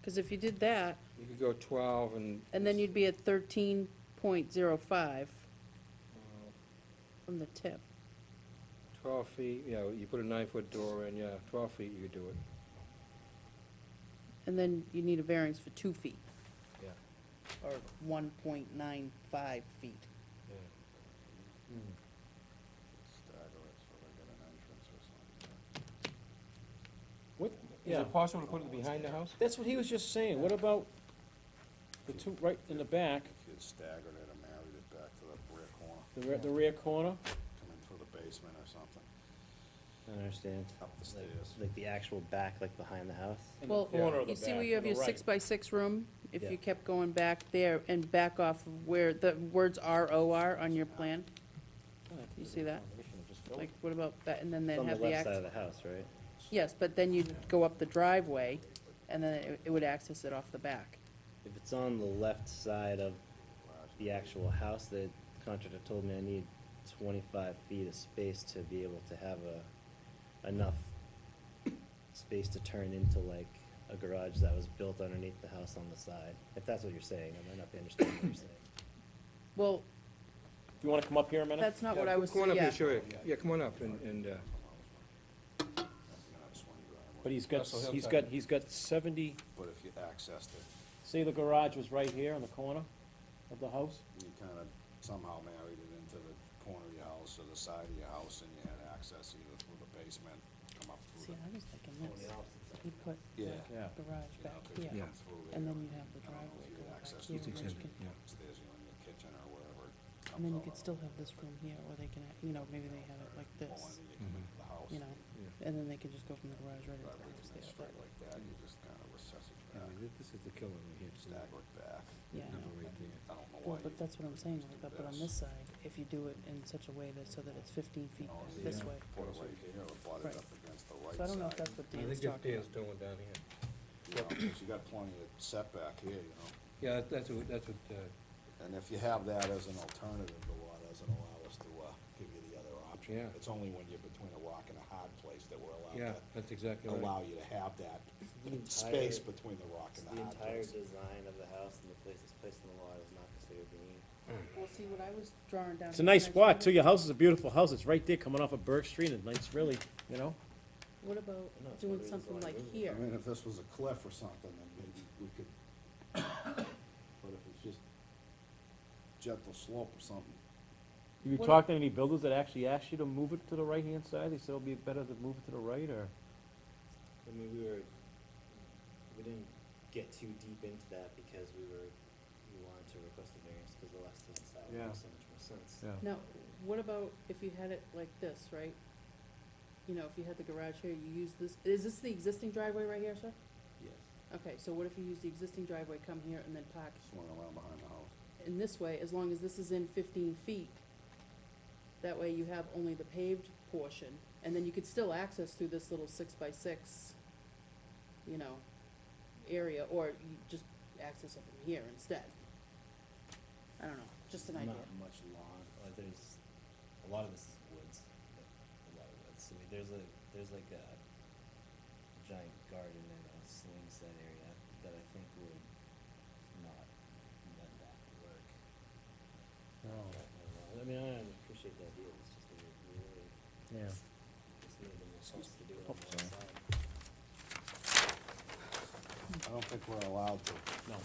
Cause if you did that, You could go twelve and. and then you'd be at thirteen point zero five from the tip. Twelve feet, yeah, you put a nine-foot door in, yeah, twelve feet you could do it. And then you need a variance for two feet. Yeah. Or one point nine five feet. Stagger it so they get an entrance or something. What, Is yeah, it possible to put it behind the house? that's what he was just saying, what about the two right in the back, If you'd staggered it and married it back to the rear corner, the rear, the rear corner? come in through the basement or something, I understand. up the Like- stairs. Like the actual back, like behind the house? In the Well, corner of the You see back, where you have the your right. six by six room? If Yeah. you kept going back there and back off of where the words R O R on your plan, You see that? like, what about that, and then It's they'd on the have the left side access. of the house, right? Yes, but then you'd go up the driveway, and then it, it would access it off the back. If it's on the left side of the actual house, the contractor told me I need twenty-five feet of space to be able to have a, enough space to turn into like a garage that was built underneath the house on the side. If that's what you're saying, I might not be understanding what you're saying. Well, Do You wanna come up here a minute? that's not what I was, Come on up yeah. and show you, yeah, come on up and, and, uh, But he's got, Russell Hill he's type. got, he's got seventy, But if you accessed it, say the garage was right here on the corner of the house? you kinda somehow married it into the corner of your house or the side of your house, and you had access either through the basement, come up See, through the, I was thinking this, you'd put Yeah. the Yeah. garage you know, back could here, come through there. and then you'd have the I don't know driveway if you go had back access here, to the and then you basement, can, yeah. upstairs, you know, in your kitchen or wherever. it and then you comes could out still have this room here, or they can, ha- you know, maybe they have it like Or this, then you come mm-hmm. into the house. you know, and then they can just go from the garage right into the Driveway house comes in there, straight like that, you just kinda recess it yeah, back, thi- this is the killer right here. stagger it back. Yeah, I Number know. right there. I don't know Well, why but you, that's what I'm saying, like, but on this side, if you do it in such a way that, so that it's fifteen feet this way. put it right here, or butt Right. it up against the right side. So I don't know if that's what I Dan's think this talking Dan's about. doing down here. You know, 'cause you got plenty of setback here, you know, Yeah, that- that's what, that's what, uh, and if you have that as an alternative, the law doesn't allow us to, uh, give you the other option. Yeah. It's only when you're between a rock and a hard place that we're allowed, yeah, allowed that's exactly to right. allow you to have that The space entire- between the rock and the The hard entire place. design of the house and the place it's placed in the law is not considered being. Well, see, what I was drawing down. It's a nice spot, show too, your house is a beautiful house, it's right there coming off of Burke Street, and it's really, you know? What about No, it's doing of the something reasons like here? I mean, if this was a cliff or something, then maybe we could, but if it's just gentle slope or something, Have you What- talked to any builders that actually asked you to move it to the right-hand side? They said it'll be better to move it to the right, or? I mean, we were, we didn't get too deep into that because we were, we wanted to request a variance because the left hand side Yeah. makes so much more sense. Yeah. Now, what about if you had it like this, right? You know, if you had the garage here, you use this, is this the existing driveway right here, sir? Yes. Okay, so what if you use the existing driveway, come here and then park swing around behind the house. in this way, as long as this is in fifteen feet? That way you have only the paved portion, and then you could still access through this little six by six, you know, area, or you just access it from here instead. I don't know, just an idea. Not much lawn, uh, there's, a lot of this is woods, a lot of woods. I mean, there's a, there's like a giant garden and a swing set area that I think would not let that work. No. I don't know. I mean, I appreciate the idea, it's just that we really, Yeah. just need the more sense to do it on Hope the so. other side. I don't think we're allowed to. No.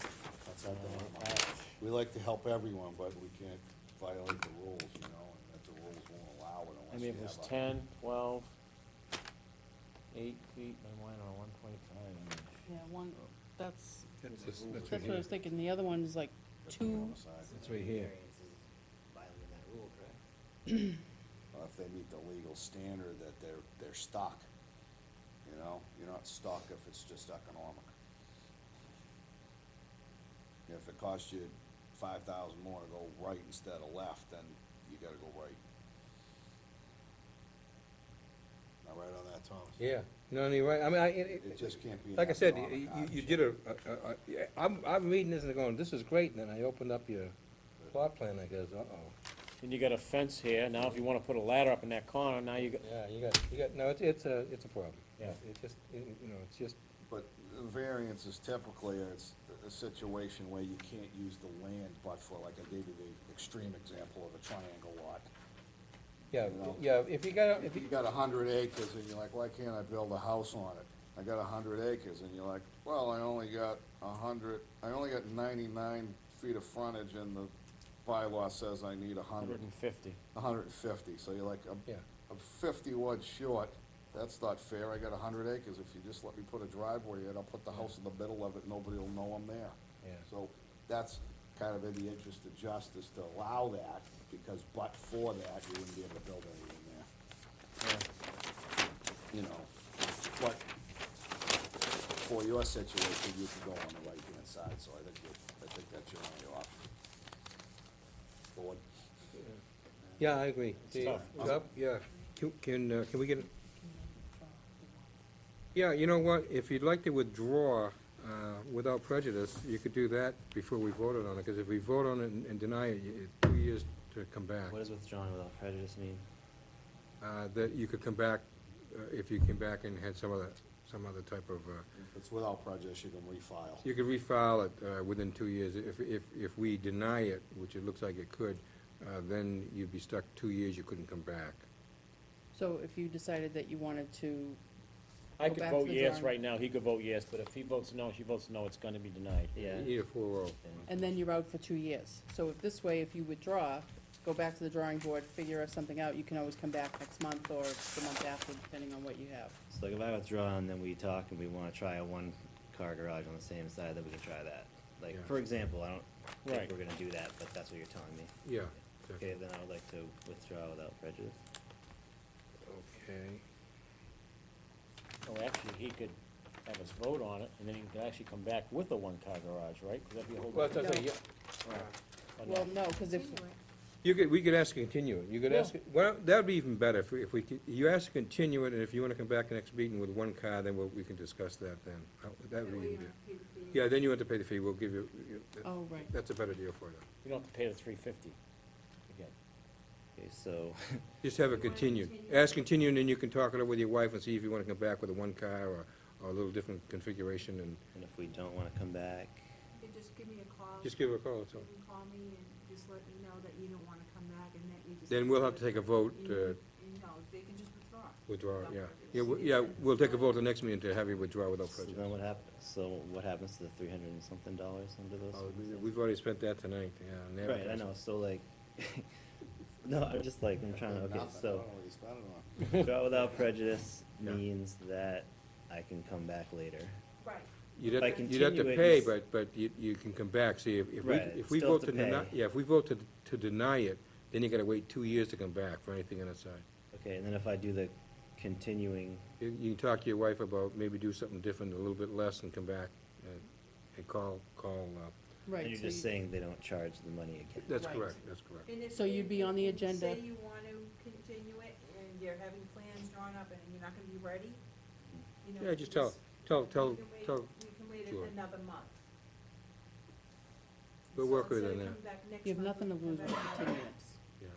That's our dilemma. We like to help everyone, but we can't violate the rules, you know, and if the rules won't allow it I unless mean, you if it was have a. ten, twelve, eight feet, then why not one point five? Yeah, one, that's, That's that's right that's what I here. was thinking, the other one is like depending two, on the size. It's right here. Variance is violating that rule, correct? Well, If they meet the legal standard that they're, they're stuck, you know, you're not stuck if it's just economic. If it costs you five thousand more to go right instead of left, then you gotta go right. Am I right on that, Thomas? Yeah, no, you're right, I mean, I, it, It just can't be an like I said, economic you, you hardship. did a, a, a, a- yeah, I'm, I'm reading this and going, this is great, and then I opened up your plot plan, I goes, uh-oh. And you got a fence here, now if you wanna put a ladder up in that corner, now you got, Yeah, you got, you got, no, it's, it's a, it's a problem. Yeah. It's just, it- you know, it's just But the variance is typically, it's a situation where you can't use the land, but for, like I gave you the extreme example of a triangle lot. Yeah, You know? yeah, if you got, If you got a hundred acres and you're like, why can't I build a house on it? I got a hundred acres, and you're like, well, I only got a hundred, I only got ninety-nine feet of frontage, and the bylaw says I need a hundred, Hundred and fifty. a hundred and fifty, so you're like, I'm, Yeah. I'm fifty words short. That's not fair, I got a hundred acres, if you just let me put a driveway in, I'll put the house in the middle of it, nobody will know I'm there. Yeah. So that's kind of in the interest of justice to allow that, because but for that, you wouldn't be able to build anything there. You know, but for your situation, you can go on the right-hand side, so I think, you- I think that's your only option. Board? Yeah, I agree. It's tough. Yep, yeah. Can, can, uh, can we get? Yeah, you know what, if you'd like to withdraw, uh, without prejudice, you could do that before we voted on it, because if we vote on it and- and deny it, you- it's two years to come back. What does withdrawn without prejudice mean? Uh, that you could come back, uh, if you came back and had some other, some other type of, uh, If it's without prejudice, you can refile. you could refile it, uh, within two years. If, if, if we deny it, which it looks like it could, uh, then you'd be stuck two years, you couldn't come back. So if you decided that you wanted to, I Go could back to vote the yes drawing- right now, he could vote yes, but if he votes no, she votes no, it's gonna be denied. Yeah. You need a four oh. and then you're out for two years. So if this way, if you withdraw, go back to the drawing board, figure something out, you can always come back next month or the month after, depending on what you have. So like if I withdraw and then we talk and we wanna try a one-car garage on the same side, then we can try that. Like, for example, I don't Right. think we're gonna do that, but that's what you're telling me. Yeah. Okay, then I would like to withdraw without prejudice. Okay. Oh, actually, he could have us vote on it, and then he could actually come back with a one-car garage, right? 'Cause that'd be a whole Well, that's, different. what I say, yeah. Or Well, no? no, because if, Anyway, You could, we could ask to continue it. You could ask, well, that'd be even better if we, if we, could- you ask to continue it, and if you wanna come back next meeting with one car, then we'll, we can discuss that then. Uh, That that would be way you good. have to pay the fee. Yeah, then you want to pay the fee, we'll give you, you- oh, right. that's a better deal for you. You don't have to pay the three fifty again. Okay, so, Just have it continued. continue? Ask continue, and then you can talk it over with your wife and see if you wanna come back with a one car or, or a little different configuration, and and if we don't wanna come back, You just give me a call. just give her a call, that's You can call me and just let me know that you don't wanna come back and that you just. Then we'll have to take a vote, You- uh, you know, they can just withdraw. withdraw, yeah. Yeah, we- yeah, we'll take a vote the next meeting to have you withdraw without so then what happens, so what happens to the three hundred and something dollars under those? Oh, we- We've already spent that tonight, yeah. on Right, I advertising. know, so like, no, I'm just like, I'm trying to, okay, Nothing, I so, don't know what you spent it on. withdraw without prejudice Yeah. means that I can come back later. Right. You'd If have, to- you'd have to continue pay, you but, but you, you can come back, see, if, if we, Right, if we still vote to to deny, pay. yeah, if we vote to, to deny it, then you gotta wait two years to come back for anything on that side. Okay, and then if I do the continuing, You, you can talk to your wife about maybe do something different, a little bit less, and come back and, and call, call, uh, Right. you're so just you- saying they don't charge the money again. that's Right. correct, that's correct. And if So you- you'd be on the if you agenda. Say you want to continue it and you're having plans drawn up and you're not gonna be ready, you know. Yeah, just tell, tell, tell, We can wait- tell, We can wait Julie. another month. We'll So work with it of then. coming back next You have month, nothing to we can lose come with back in continuance. yeah.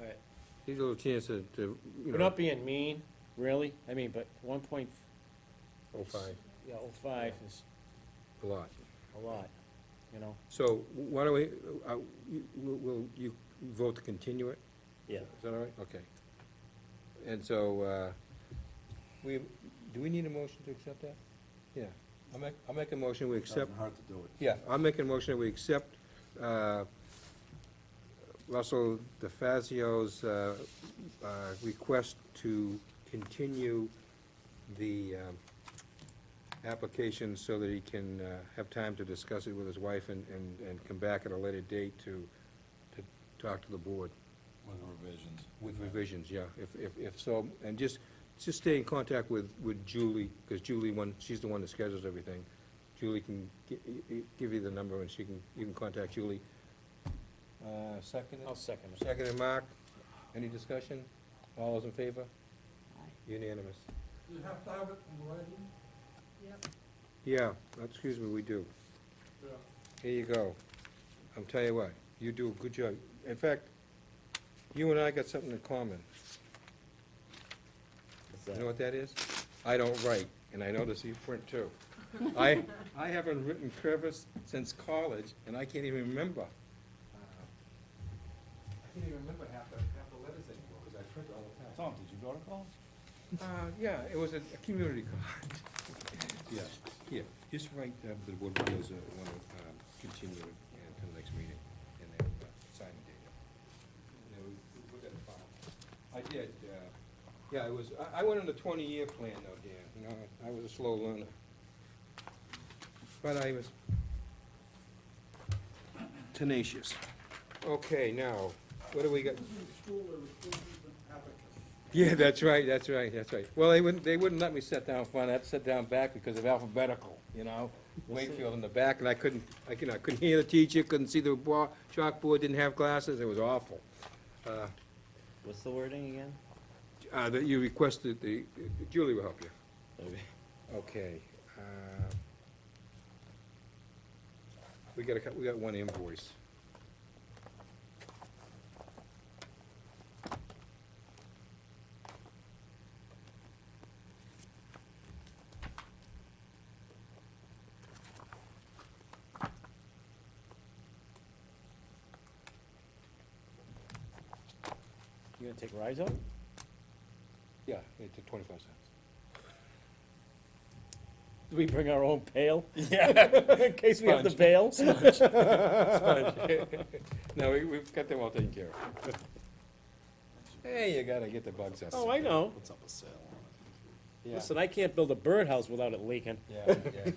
Alright, These little chance to, to, you We're know, not being mean, really, I mean, but one point, oh five, yeah, oh five is a lot. a lot, you know? So, why don't we, uh, you- will, will you vote to continue it? yeah, Is that all right? Okay. And so, uh, we, do we need a motion to accept that? Yeah, I'll make, I'll make a motion, we accept, Doesn't hurt to do it. yeah, I'll make a motion that we accept, uh, Russell DeFazio's, uh, uh, request to continue the, um, application so that he can, uh, have time to discuss it with his wife and, and, and come back at a later date to, to talk to the board. With revisions. With revisions, yeah, if, if, if so, and just, just stay in contact with, with Julie, because Julie, one, she's the one that schedules everything. Julie can gi- gi- give you the number, and she can, you can contact Julie. Uh, second I'll second it. Second and Mark, any discussion? All those in favor? Aye. Unanimous. Yep. Yeah, excuse me, we do. Here you go. I'm tell you what, you do a good job. In fact, you and I got something in common. what's You know what that is? I don't write, and I notice you print too. I, I haven't written Crevis since college, and I can't even remember. uh, I can't even remember half the, half the letters anymore, because I print all the time. Tom, did you go to college? Uh, yeah, it was a, a community college. Yeah, here, just write, uh, the board members, uh, wanna, um, continue it until next meeting, and then, uh, sign the date. And then we, we put that in file. I did, uh, yeah, I was, I, I went on a twenty-year plan though, Dan, you know, I was a slow learner. But I was tenacious. Okay, now, what do we got? Yeah, that's right, that's right, that's right. Well, they wouldn't, they wouldn't let me sit down front, I had to sit down back because of alphabetical, you know? Wakefield in the back, and I couldn't, I couldn't, I couldn't hear the teacher, couldn't see the bo- chalkboard, didn't have glasses, it was awful. Uh, What's the wording again? Uh, that you requested, the, Julie will help you. Okay. Okay. uh, We got a, cou- we got one invoice. Gonna take Rise out? Yeah, it's twenty-five cents. Do we bring our own pail? Yeah. In case we have to Sponge. bail? No, we, we've got them all taken care of. Hey, you gotta get the bugs out. Oh, I know. What's up a sale Yeah. Listen, I can't build a birdhouse without it leaking. Yeah, yeah. Do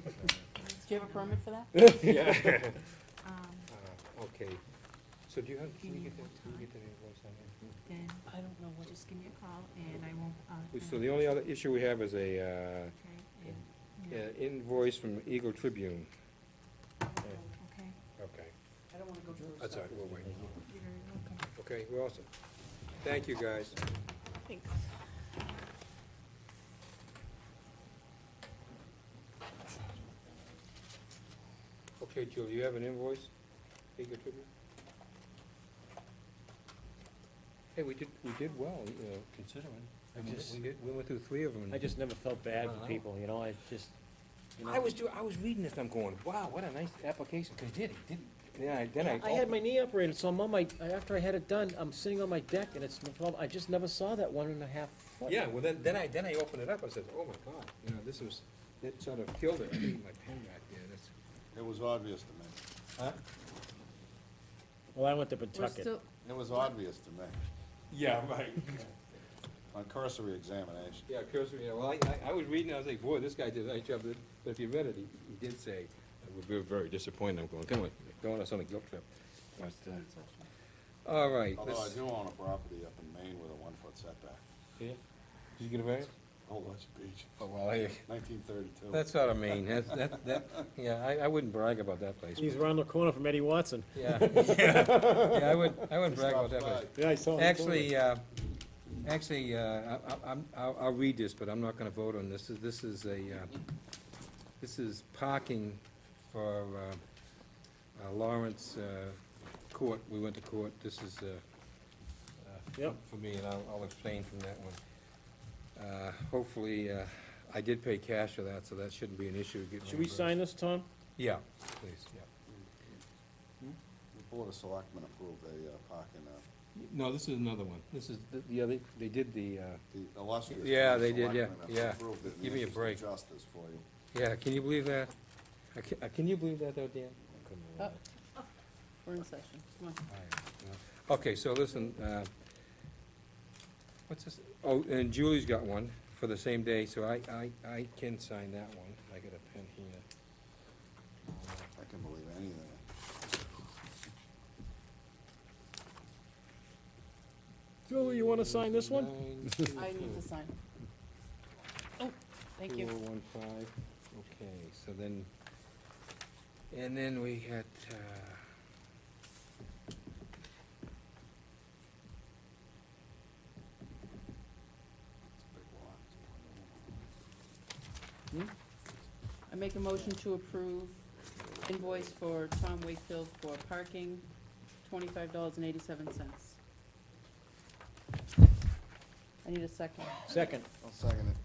you have a permit for that? Yeah. Um, Uh, Okay, so do you have, can you get that, can you get that invoice on there? then, I don't know, what, just give me a call and I won't, uh. So the only other issue we have is a, uh, Okay, and, uh, invoice from Eagle Tribune. okay, Okay, I don't wanna go through that's all stuff. right, we'll wait. you're very welcome. Okay, we're awesome. Thank you, guys. Thanks. Okay, Jill, you have an invoice? Eagle Tribune? Hey, we did, we did well, you know, considering. I mean, just- We did, we went through three of them. I just never felt bad for people, you know, I just, you know. I was do, I was reading this, I'm going, wow, what a nice application, 'cause he did, he did, then I, then I. I had my knee operated, so I'm on my, after I had it done, I'm sitting on my deck and it's no problem, I just never saw that one and a half foot. Yeah, well, then, then I, then I opened it up, I said, oh my God, you know, this was, it sort of killed it, I need my pen back there, that's. it? It was obvious to me. Huh? Well, I went to We're Pentucket. still, It was obvious to me, Yeah, right. on cursory examination. Yeah, cursory, yeah, well, I, I, I was reading, I was like, boy, this guy did a nice job, but if you read it, he, he did say, we were very disappointed, I'm going, come on, going on some guilt trip. But, uh, all right, Although I let's, do own a property up in Maine with a one-foot setback. yeah, did you get a variance? Old Lynch Beach, Oh, well, I, nineteen thirty-two. that's what I mean, that's, that, that, yeah, I, I wouldn't brag about that place. He's around the corner from Eddie Watson. Yeah, yeah, yeah, I would, I wouldn't brag about that place. Yeah, I saw him. Actually, uh, actually, uh, I, I- I'm, I'll, I'll read this, but I'm not gonna vote on this. This is a, uh, this is parking for, uh, uh, Lawrence, uh, Court. We went to court. This is, uh, uh, Yep. for me, and I'll, I'll explain from that one. Uh, hopefully, uh, I did pay cash for that, so that shouldn't be an issue. getting Should we reimbursed. sign this, Tom? Yeah, please, yeah. The Board of Selectmen approved a uh, parking, uh, No, this is another one. This is, the- yeah, they, they did the, uh, the illustrious. Yeah, Board of they did, yeah, Selectmen yeah. approved it in Give me a interest of break. Justice for you. Yeah, can you believe that? I ca- uh, Can you believe that though, Dan? I couldn't believe Oh. we're in session, come on. that. I- Okay, so listen, uh, what's this? Oh, and Julie's got one for the same day, so I, I, I can sign that one. I got a pen here. I can believe anything. Julie, you wanna sign this one? I need to sign. Oh, thank you. Two oh one five, okay, so then, and then we had, uh, It's a big lot. It's a point I make a motion to approve invoice for Tom Wakefield for parking, twenty-five dollars and eighty-seven cents. I need a second. Second. I'll second it.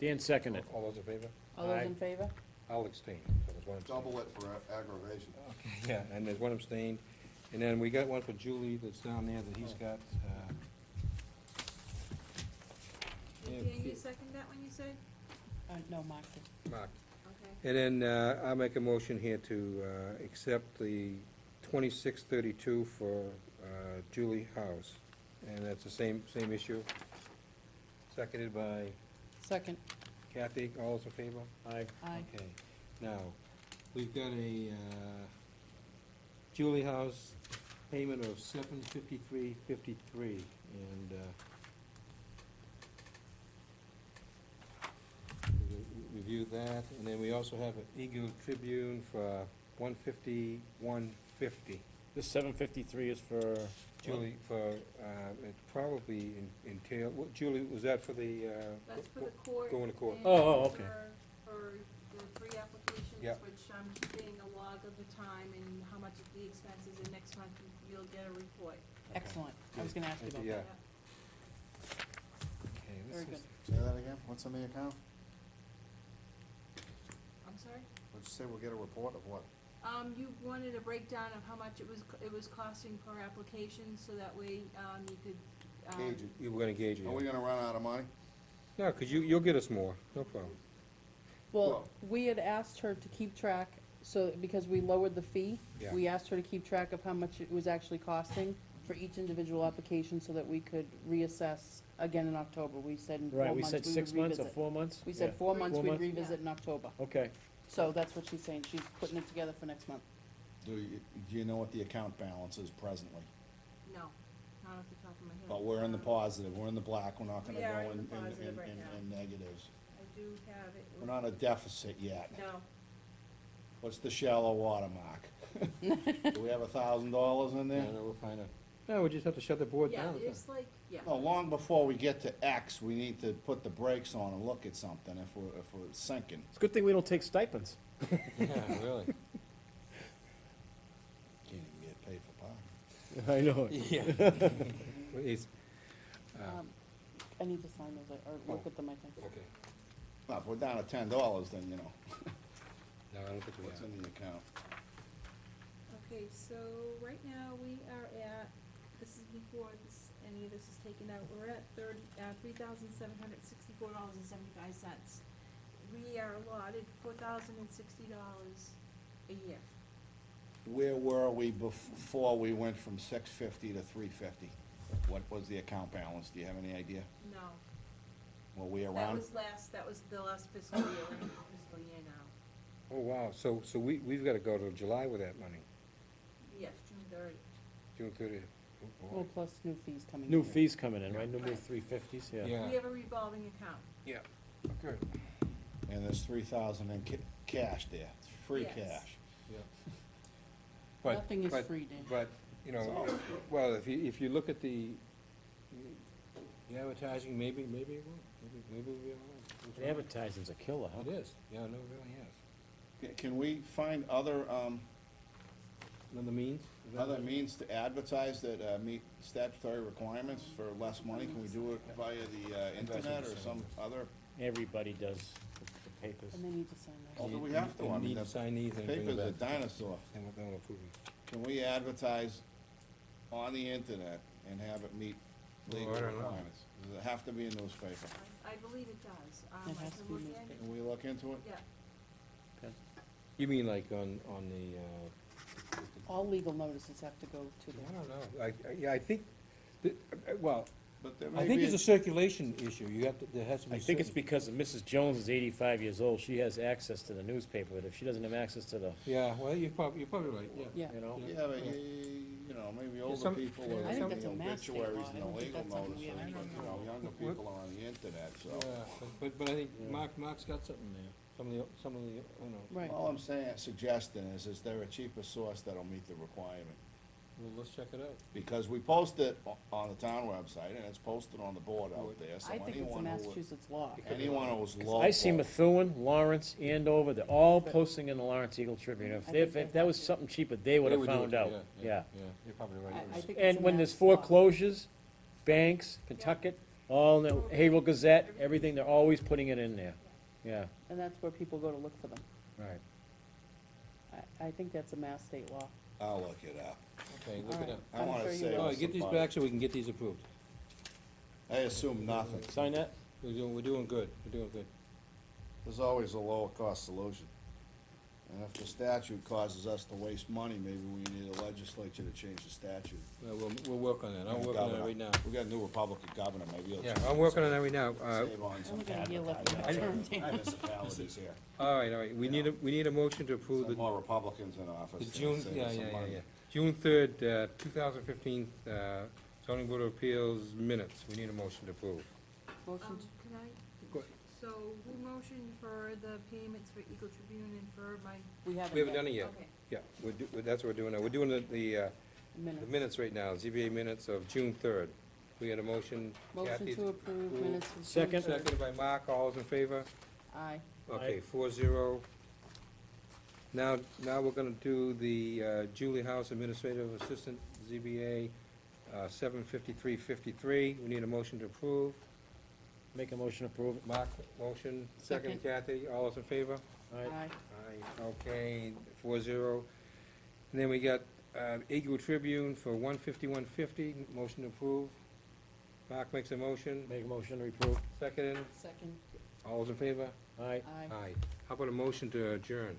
Dan seconded. All those in favor? All those in favor? I'll abstain, so there's one abstain. Double it for a- aggravation. Yeah, and there's one abstained. And then we got one for Julie that's down there that he's got, uh, Did Yeah, Dan, you second that one you said? Uh, no, Mark did. Mark. Okay. And then, uh, I'll make a motion here to, uh, accept the twenty-six thirty-two for, uh, Julie House. And that's the same, same issue. Seconded by Second, Kathy, all those in favor? Aye. aye. Okay, now, we've got a, uh, Julie House payment of seven fifty-three fifty-three, and, uh, we review that, and then we also have an Eagle Tribune for one fifty-one fifty. This seven fifty-three is for? Julie, for, uh, it probably en- entail, what, Julie, was that for the, uh? That's for the court. Going to court. and Oh, oh, okay. For, for the three applications, Yep. which I'm keeping a log of the time and how much of the expenses, and next month you'll get a report. Excellent. I was gonna ask you about Yeah. that. Okay, this Very is- good. Say that again, what's in the account? I'm sorry? What'd you say, we'll get a report of what? Um, you wanted a breakdown of how much it was, co- it was costing per application, so that way, um, you could, um. Gauge it. You were gonna gauge it. Are we gonna run out of money? No, because you, you'll get us more, no problem. Well, Well- we had asked her to keep track, so, because we lowered the fee, Yeah. we asked her to keep track of how much it was actually costing for each individual application so that we could reassess again in October. We said in four Right, we months said we six months or four months? We said Yeah. four months Four we'd months? revisit in October. Okay, So that's what she's saying. She's putting it together for next month. Do you, do you know what the account balance is presently? No, not off the top of my head. But we're in the Um, positive, we're in the black, we're not gonna We are go in in, the in, positive in, right in- now. in negatives. I do have it. We're not a deficit yet. No, What's the shallow water mark? Do we have a thousand dollars in Yeah, there? no, we'll find out. No, we just have to shut the board yeah, down. it's like, yeah. No, long before we get to X, we need to put the brakes on and look at something if we're, if we're sinking. it's a good thing we don't take stipends. Yeah, really. Can't even get paid for parking. I know. Yeah. Please. Uh, Um, I need to sign those, or look Oh. at them, I think. Okay. Well, if we're down to ten dollars, then, you know, No, I don't think we are. what's have. in the account? Okay, so right now we are at, this is before this, any of this is taken out, we're at thirty, uh, three thousand seven hundred sixty-four dollars and seventy-five cents. We are allotted four thousand and sixty dollars a year. Where were we before we went from six fifty to three fifty? What was the account balance? Do you have any idea? No, Were we that around? was last, that was the last fiscal year, we're in fiscal year now. Oh, wow, so, so we, we've got to go to July with that money, Yes, June thirty. June thirtieth. Well, plus new fees coming in. New fees coming in, right? New new three fifties, yeah. Yeah, We have a revolving account. yeah, good, And there's three thousand in ca- cash there, It's free Yes. cash. yeah. But- Nothing is but- free, Dan. But, you know, well, if you, if you look at the, the advertising, maybe, maybe it will, maybe, maybe we'll be all right. The Advertising's a killer, huh? It is, yeah, no, it really is. Ca- Can we find other, um, Another means? Is that other means to advertise that, uh, meet statutory requirements for less money? Can we do it via the, uh, internet or some other? Everybody does the the papers. And they need to sign Well, those. do we have to? you I mean, need the sign these and bring them Paper's a back. dinosaur. And we'll- then we'll approve them. Can we advertise on the internet and have it meet legal I don't know. requirements? Does it have to be a newspaper? I, I believe it does. Um, It I has can to be look in- Can we look into it? Yeah, You mean like on, on the, uh, All legal notices have to go to I the, don't know, I, I- yeah, I think, that- uh, well, But there I may think be it's a- a circulation issue, you have to, there has to be. I think it's certain- because Mrs. Jones is eighty-five years old, she has access to the newspaper, but if she doesn't have access to the, Yeah, well, you're probably, you're probably right, yeah. yeah. you know? Yeah, but you, you know, maybe older some- people I are think in that's the a mass state obituaries law. I and the don't think legal that's something we notices, have. but, you know, younger people are on the internet, so. Yeah, but- but, but I think Mark, Mark's got something there, some of the, some of the, you know, Right. All I'm saying, suggesting is, is there a cheaper source that'll meet the requirement? well, let's check it out. Because we post it o- on the town website, and it's posted on the board out there, so I think it's a anyone who, would- Massachusetts law. anyone who's local. I see Methuen, Lawrence, Andover, they're all posting in the Lawrence Eagle Tribune. If, they- if, if that was something cheaper, they would They have would do found it, out, yeah, yeah. Yeah, you're probably right. I think it's And a when there's mass law. foreclosures, banks, Pentucket, All in the Haverhill Gazette, everything, they're always putting it in there, yeah, And that's where people go to look for them. right. I, I think that's a mass state law. I'll look it up. Okay, look All it right. up. I I'm wanna sure you say will. All what's get the these bottom. back so we can get these approved. I assume nothing. Sign that? We're doing, we're doing good, we're doing good. There's always a lower cost solution. And if the statute causes us to waste money, maybe we need a legislature to change the statute. Well, we'll, we'll work on that, I'm Yeah, working on it governor. right now. We got a new Republican governor, maybe he'll. Yeah, change I'm it, working on that right now. Uh, Save on some Only got a year left in advertising. the term, Dan. Municipalities here. all right, all right, we need a, we need a motion to approve Some the more Republicans in The office. it'll June, save yeah, us some yeah, yeah, money. yeah. June third, uh, two thousand fifteen, uh, zoning board of appeals minutes, we need a motion to approve. Motion, Um, to- can I, Go- so who motioned for the payments for Eagle Tribune and for my, we haven't. We haven't done it yet, okay. yeah, we're, do- that's what we're doing now, we're doing the, the, uh, the Minutes. minutes right now, ZBA minutes of June third. We had a motion, Motion Kathy, to approve minutes of June Second. third. seconded by Mark, all those in favor? Aye. Okay, four zero. Now, now we're gonna do the uh, Julie House Administrative Assistant, ZBA, uh, seven fifty-three fifty-three, we need a motion to approve. Make a motion to approve. Mark, motion, second Kathy, all those in favor? All right. Aye. Aye, okay, four zero. And then we got, uh, Eagle Tribune for one fifty-one fifty, motion to approve. Mark makes a motion, Make a motion to approve. second, Second. all those in favor? All right. Aye. Aye. How about a motion to adjourn?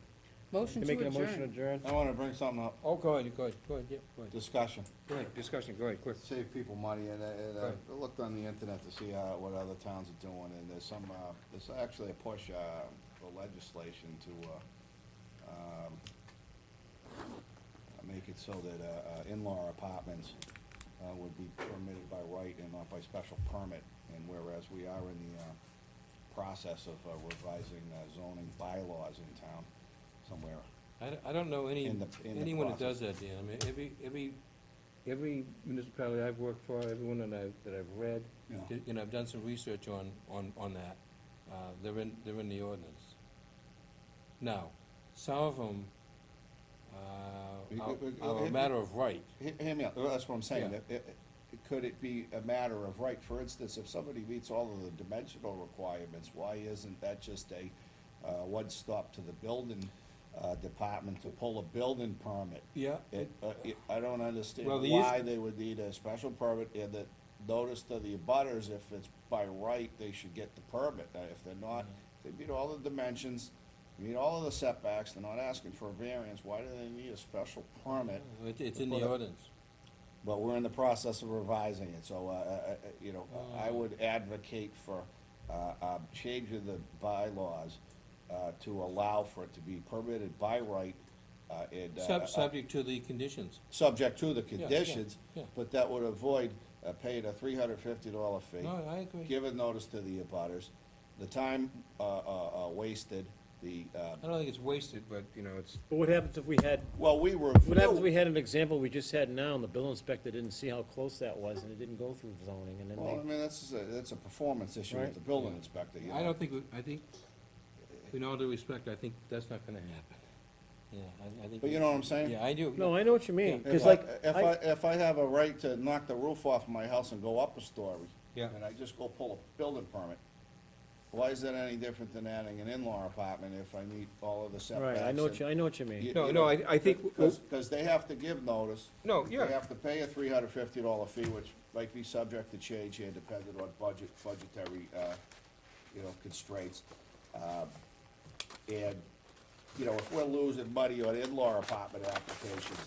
Motion You to making a motion to adjourn. adjourn? I wanna bring something up, Oh, go ahead, go ahead, go ahead, yeah, go ahead. discussion. Go ahead, discussion, go ahead, quick. Save people money, and, uh, and, uh, I looked on the internet to see, uh, what other towns are doing, and there's some, uh, there's actually a push, uh, for legislation to, uh, um, make it so that, uh, uh, in-law apartments, uh, would be permitted by right and not by special permit, and whereas we are in the, uh, process of uh, revising uh, zoning bylaws in town somewhere. I, don't- I don't know any, In the- in the anyone that does that, Dan. I mean, every, every, every municipality I've worked for, everyone that I've, that I've read, Yeah. did- you know, I've done some research on, on, on that. Uh, they're in, they're in the ordinance. Now, some of them, uh, we- we- are, are a matter of right. He- Hear me out, that's what I'm saying, Yeah. It- it- could it be a matter of right, for instance, if somebody meets all of the dimensional requirements, why isn't that just a, uh, one stop to the building, uh, department to pull a building permit? Yeah. It, uh, it, I don't understand Well, the why they would need a special permit, and that notice to the abutters, if it's by right, they should get the permit, Uh, if they're not, Mm-hmm. if they meet all the dimensions, meet all of the setbacks, they're not asking for a variance, why do they need a special permit? It, it's in the ordinance. But we're in the process of revising it, so, uh, uh, uh, you know, I would advocate for, uh, uh, of the bylaws, uh, to allow for it to be permitted by right, uh, and, uh, Sub, subject to the conditions. subject to the yeah, conditions, yeah. but that would avoid, uh, paying a three hundred fifty dollar fee. No, I agree. Giving notice to the abutters, the time, uh, uh, uh, wasted, the, uh, I don't think it's wasted, but, you know, it's, But what happens if we had, well, we were. what happens if we had an example we just had now, and the bill inspector didn't see how close that was, and it didn't go through zoning, and then Well, I they, mean, that's, a- that's a performance issue with Right. the building inspector, you know. I don't think, we- I think, in all due respect, I think that's not gonna happen. Yeah, I, I think. But you know what I'm saying? Yeah, I do. no, I know what you mean, If cause I, like, if I, I, if I have a right to knock the roof off my house and go up a story, Yeah. and I just go pull a building permit, why is that any different than adding an in-law apartment if I meet all of the setbacks? right, I know what you, I know what you mean. you- No, no, I, I think, Cause, 'cause they have to give notice. no, yeah. They have to pay a three hundred fifty dollar fee, which might be subject to change here depending on budget, budgetary, uh, you know, constraints. Um, And, you know, if we're losing money on in-law apartment applications,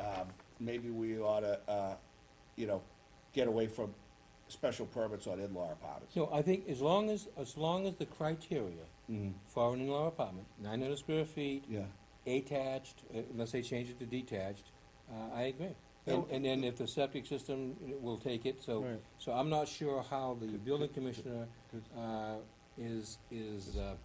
um, maybe we oughta, uh, you know, get away from special permits on in-law apartments. no, I think as long as, as long as the criteria Mhm. for an in-law apartment, nine hundred square feet, Yeah. attached, uh, unless they change it to detached, uh, I agree. And, and then if the septic system will take it, so, Right. so I'm not sure how the building commissioner, uh, is, is, uh,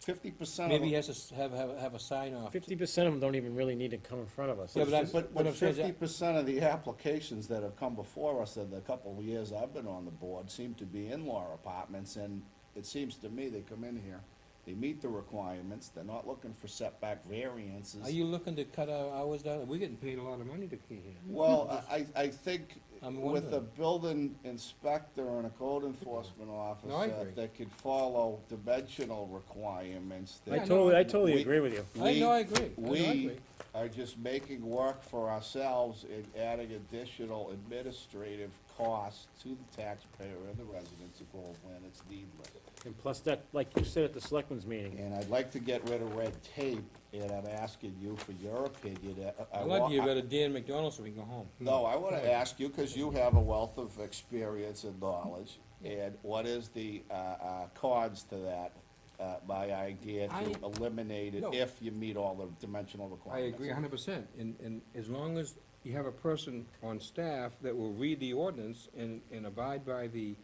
Fifty percent of maybe he them, has to s- have, have, have a sign off. Fifty percent of them don't even really need to come in front of us. Yeah, but I'm- but, what but I'm saying is fifty percent of the applications that have come before us in the couple of years I've been on the board seem to be in-law apartments, and it seems to me they come in here, they meet the requirements, they're not looking for setback variances. Are you looking to cut our hours down? We're getting paid a lot of money to be here. Well, I, I I think, I'm with a wondering. building inspector and a code enforcement I officer agree. that could follow dimensional requirements. I that totally, I we- totally agree with you. I we- know, I agree. I know, I We agree. are just making work for ourselves and adding additional administrative costs to the taxpayer and the residents of Groveland. It's needless. And plus that, like you said at the selectmen's meeting, And I'd like to get rid of red tape, and I'm asking you for your opinion. Uh, I I'd like wa- to get rid of Dan McDonald so we can go home. No, I wanna ask you, cause you have a wealth of experience and knowledge, and what is the, uh, uh, cons to that? Uh, my idea to I- eliminate it No. if you meet all the dimensional requirements. I requirements. agree a hundred percent, and, and as long as you have a person on staff that will read the ordinance and, and abide by the,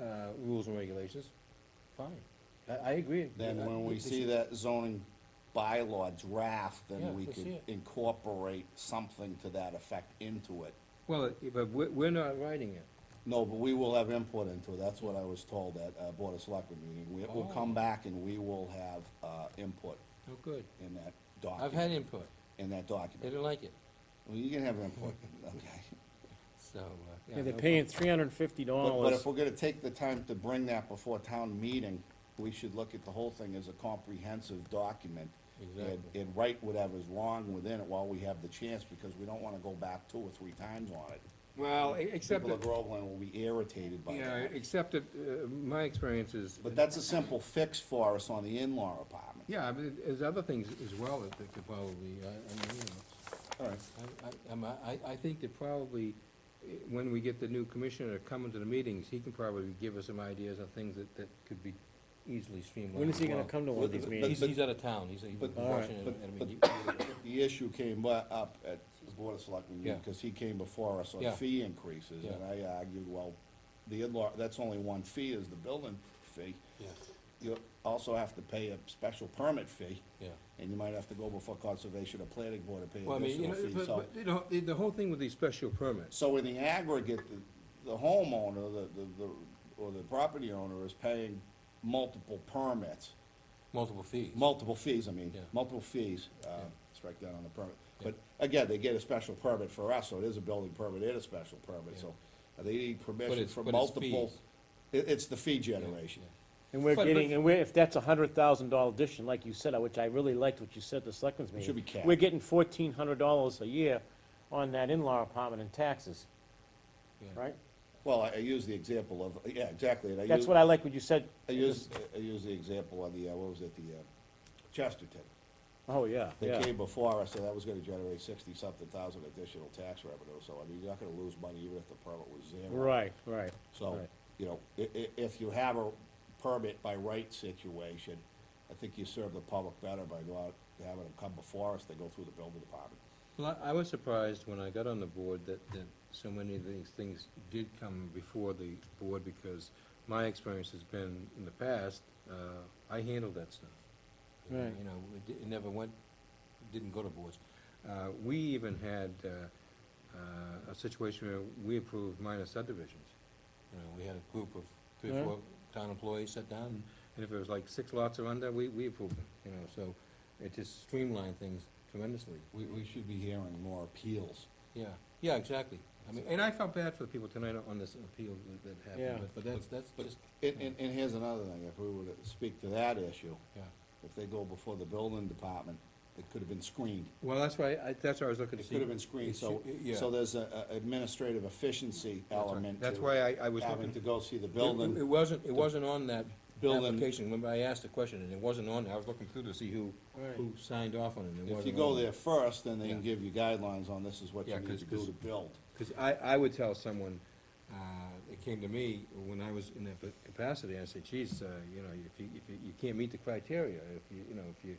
uh, rules and regulations, fine. I, I agree. Then I- when we they see should- that zoning bylaw draft, Yeah, then we we'll see could it. incorporate something to that effect into it. Well, it- but we're, we're not writing it. No, but we will have input into it, that's what I was told at, uh, Board of Selectmen meeting. We, we'll come Oh. back and we will have, uh, input Oh, good. in that document. I've had input. In that They document. didn't like it, Well, you can have input, okay. so, uh, yeah. yeah, they're paying three hundred and fifty But, but dollars. if we're gonna take the time to bring that before town meeting, we should look at the whole thing as a comprehensive document. And, Exactly. and write whatever's wrong within it while we have the chance, because we don't wanna go back two or three times on it. Well, e- except People of Groveland will be irritated by yeah, that. except that, uh, my experience is. But that's a simple fix for us on the in-law apartment. Yeah, but there's other things as well that that could probably, I, I mean, you know. All right. I, I, I'm- I, I think that probably, when we get the new commissioner coming to the meetings, he can probably give us some ideas on things that, that could be easily streamlined. When is he as gonna well. come to one of these But- meetings? He's, he's out of town, he's, he's But- in All right, Washington, but- I mean, he- The issue came bu- up at the Board of Selectmen meeting, Yeah. because he came before us on Yeah. fee increases, and I argued, well, the in-law, that's only one fee, is the building fee. Yeah, You also have to pay a special permit fee, yeah. and you might have to go before Conservation or Planning Board to pay Well, I mean, you additional know, but, so. but, you know, the, the whole thing with these special permits, So in the aggregate, the, the homeowner, the, the, the, or the property owner is paying multiple permits, multiple fees. multiple fees, I mean, Yeah. multiple fees, uh, strike that on the permit. But again, they get a special permit for us, so it is a building permit and a special permit, so they need permission it's- for but it's multiple. fees. It, it's the fee generation. And we're But- getting, but- and we're, if that's a hundred thousand dollar addition, like you said, uh, which I really liked what you said at the selectmen's meeting. should be capped. We're getting fourteen hundred dollars a year on that in-law apartment in taxes, Yeah. right? Well, I, I use the example of, yeah, exactly, and I That's use, what I like what you said. I use, I use the example on the, uh, what was it, the, uh, Chesterton. Oh, yeah, They yeah. came before us, and that was gonna generate sixty-something thousand additional tax revenue, so I mean, you're not gonna lose money even if the permit was zero. Right, right. So, right. you know, i- i- if you have a permit by right situation, I think you serve the public better by not having them come before us, they go through the building department. Well, I I was surprised when I got on the board that, that so many of these things did come before the board, because my experience has been, in the past, uh, I handled that stuff. Right. You know, it di- it never went, didn't go to boards. Uh, we even had, uh, uh, a situation where we approved minor subdivisions. You know, we had a group of three or Yeah. four town employees sit down, and if it was like six lots or under, we, we approved it, you know, so it just streamlined things tremendously. We, we should be hearing more appeals. Yeah, yeah, exactly. I mean, and I felt bad for the people tonight on this appeal that- that Yeah. happened, but, but that's, that's just, And, and, and here's another thing, if we were to speak to that issue, yeah. if they go before the building department, it could have been screened. Well, that's why, I, that's why I was looking to It see. could have been screened, so, yeah. so there's a, a administrative efficiency That's right. element That's why I, I was having looking. to go see the It- It building. wasn't, it wasn't on that Building- application, remember I asked the question, and it wasn't on there, I was looking through to see who, Right. who signed off on it, and it If wasn't you go there first, then they can give you guidelines on this is what you Yeah, need 'cause- to do 'cause- to build. Because I, I would tell someone, uh, it came to me when I was in that capacity, I said, geez, uh, you know, if you, if you, you can't meet the criteria, if you, you know, if you,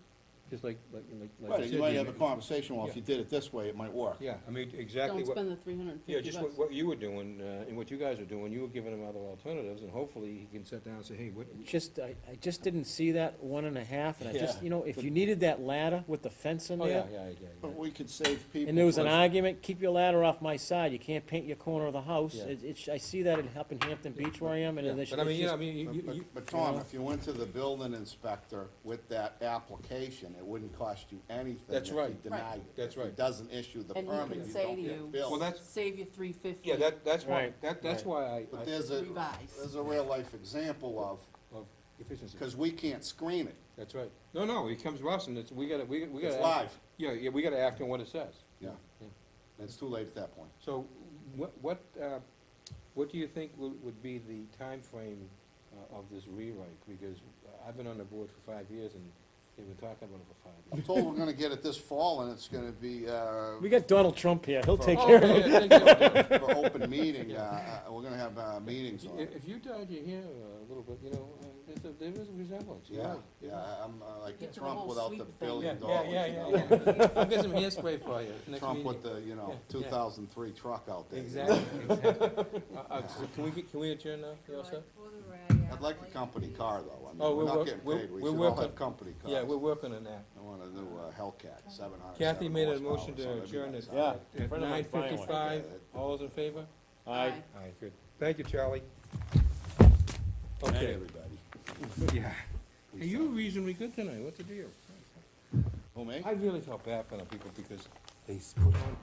just like, like, like. like Right, you said, might have a conversation, well, if you did it this way, it might work. Yeah, I mean, exactly Don't what, spend the three hundred and yeah, fifty just bucks. what, what you were doing, uh, and what you guys are doing, you were giving him other alternatives, and hopefully he can sit down and say, hey, what, Just, I, I just didn't see that one and a half, and I just, Yeah. you know, if you needed that ladder with the fence in oh, yeah, there, yeah, yeah, yeah. But we could save people. and there was an from- argument, keep your ladder off my side, you can't paint your corner of the house. Yeah. It, it's, I see that up in Hampton Beach where I am, and Yeah, it's But I mean, it's you I just, mean, you, But- you, But, you, but Tom, if you went to the building inspector with that application, it wouldn't cost you anything That's if right. he denied it. That's If right. he doesn't issue the And he permit, can you say don't to get you, billed. Well, that's, Save you three fifty. yeah, that, that's why, Right, that, that's why I, But I, there's a, Revise. there's a real life example of, of efficiency. because we can't screen it, That's right. No, no, it comes to us and it's, we gotta, we, we gotta. it's act- live, Yeah, yeah, we gotta act on what it says. yeah. Yeah. It's too late at that point. So what, what, uh, what do you think would, would be the timeframe uh, of this rewrite? Because I've been on the board for five years and they've been talking about it for five I'm told we're gonna get it this fall, and it's gonna be, uh, We got Donald Trump here, he'll take care of it. yeah, thank you. for open meeting, uh, uh, we're gonna have, uh, meetings on If, it. if you dyed your hair a little bit, you know, uh, there's a, there is a resemblance. you're Yeah, right. yeah, I'm uh, like Get to the Trump whole without the sweep thing. Yeah, billion yeah, dollars, yeah, you yeah, know? yeah. I'll get some hairspray for you next Trump meeting. with the, you know, Yeah, two yeah. thousand three truck out there. Exactly, exactly. Uh, uh, so can we, get- can we adjourn now? You all set? For the rag, I'd like a company car, though, I Oh, mean, we're we're not work- getting we're- paid, we we're should all working- have company cars. Yeah, we're working on that. I want a new uh, Hellcat, seven hundred, Kathy made a motion to adjourn nice. at, Yeah, at friend of nine mine's buying one. fifty-five. All those in favor? Aye. Aye, good. Thank you, Charlie. Night, Okay, everybody. Yeah. Hey, you were reasonably good tonight, what's the deal? Me? I really felt bad for the people because they put on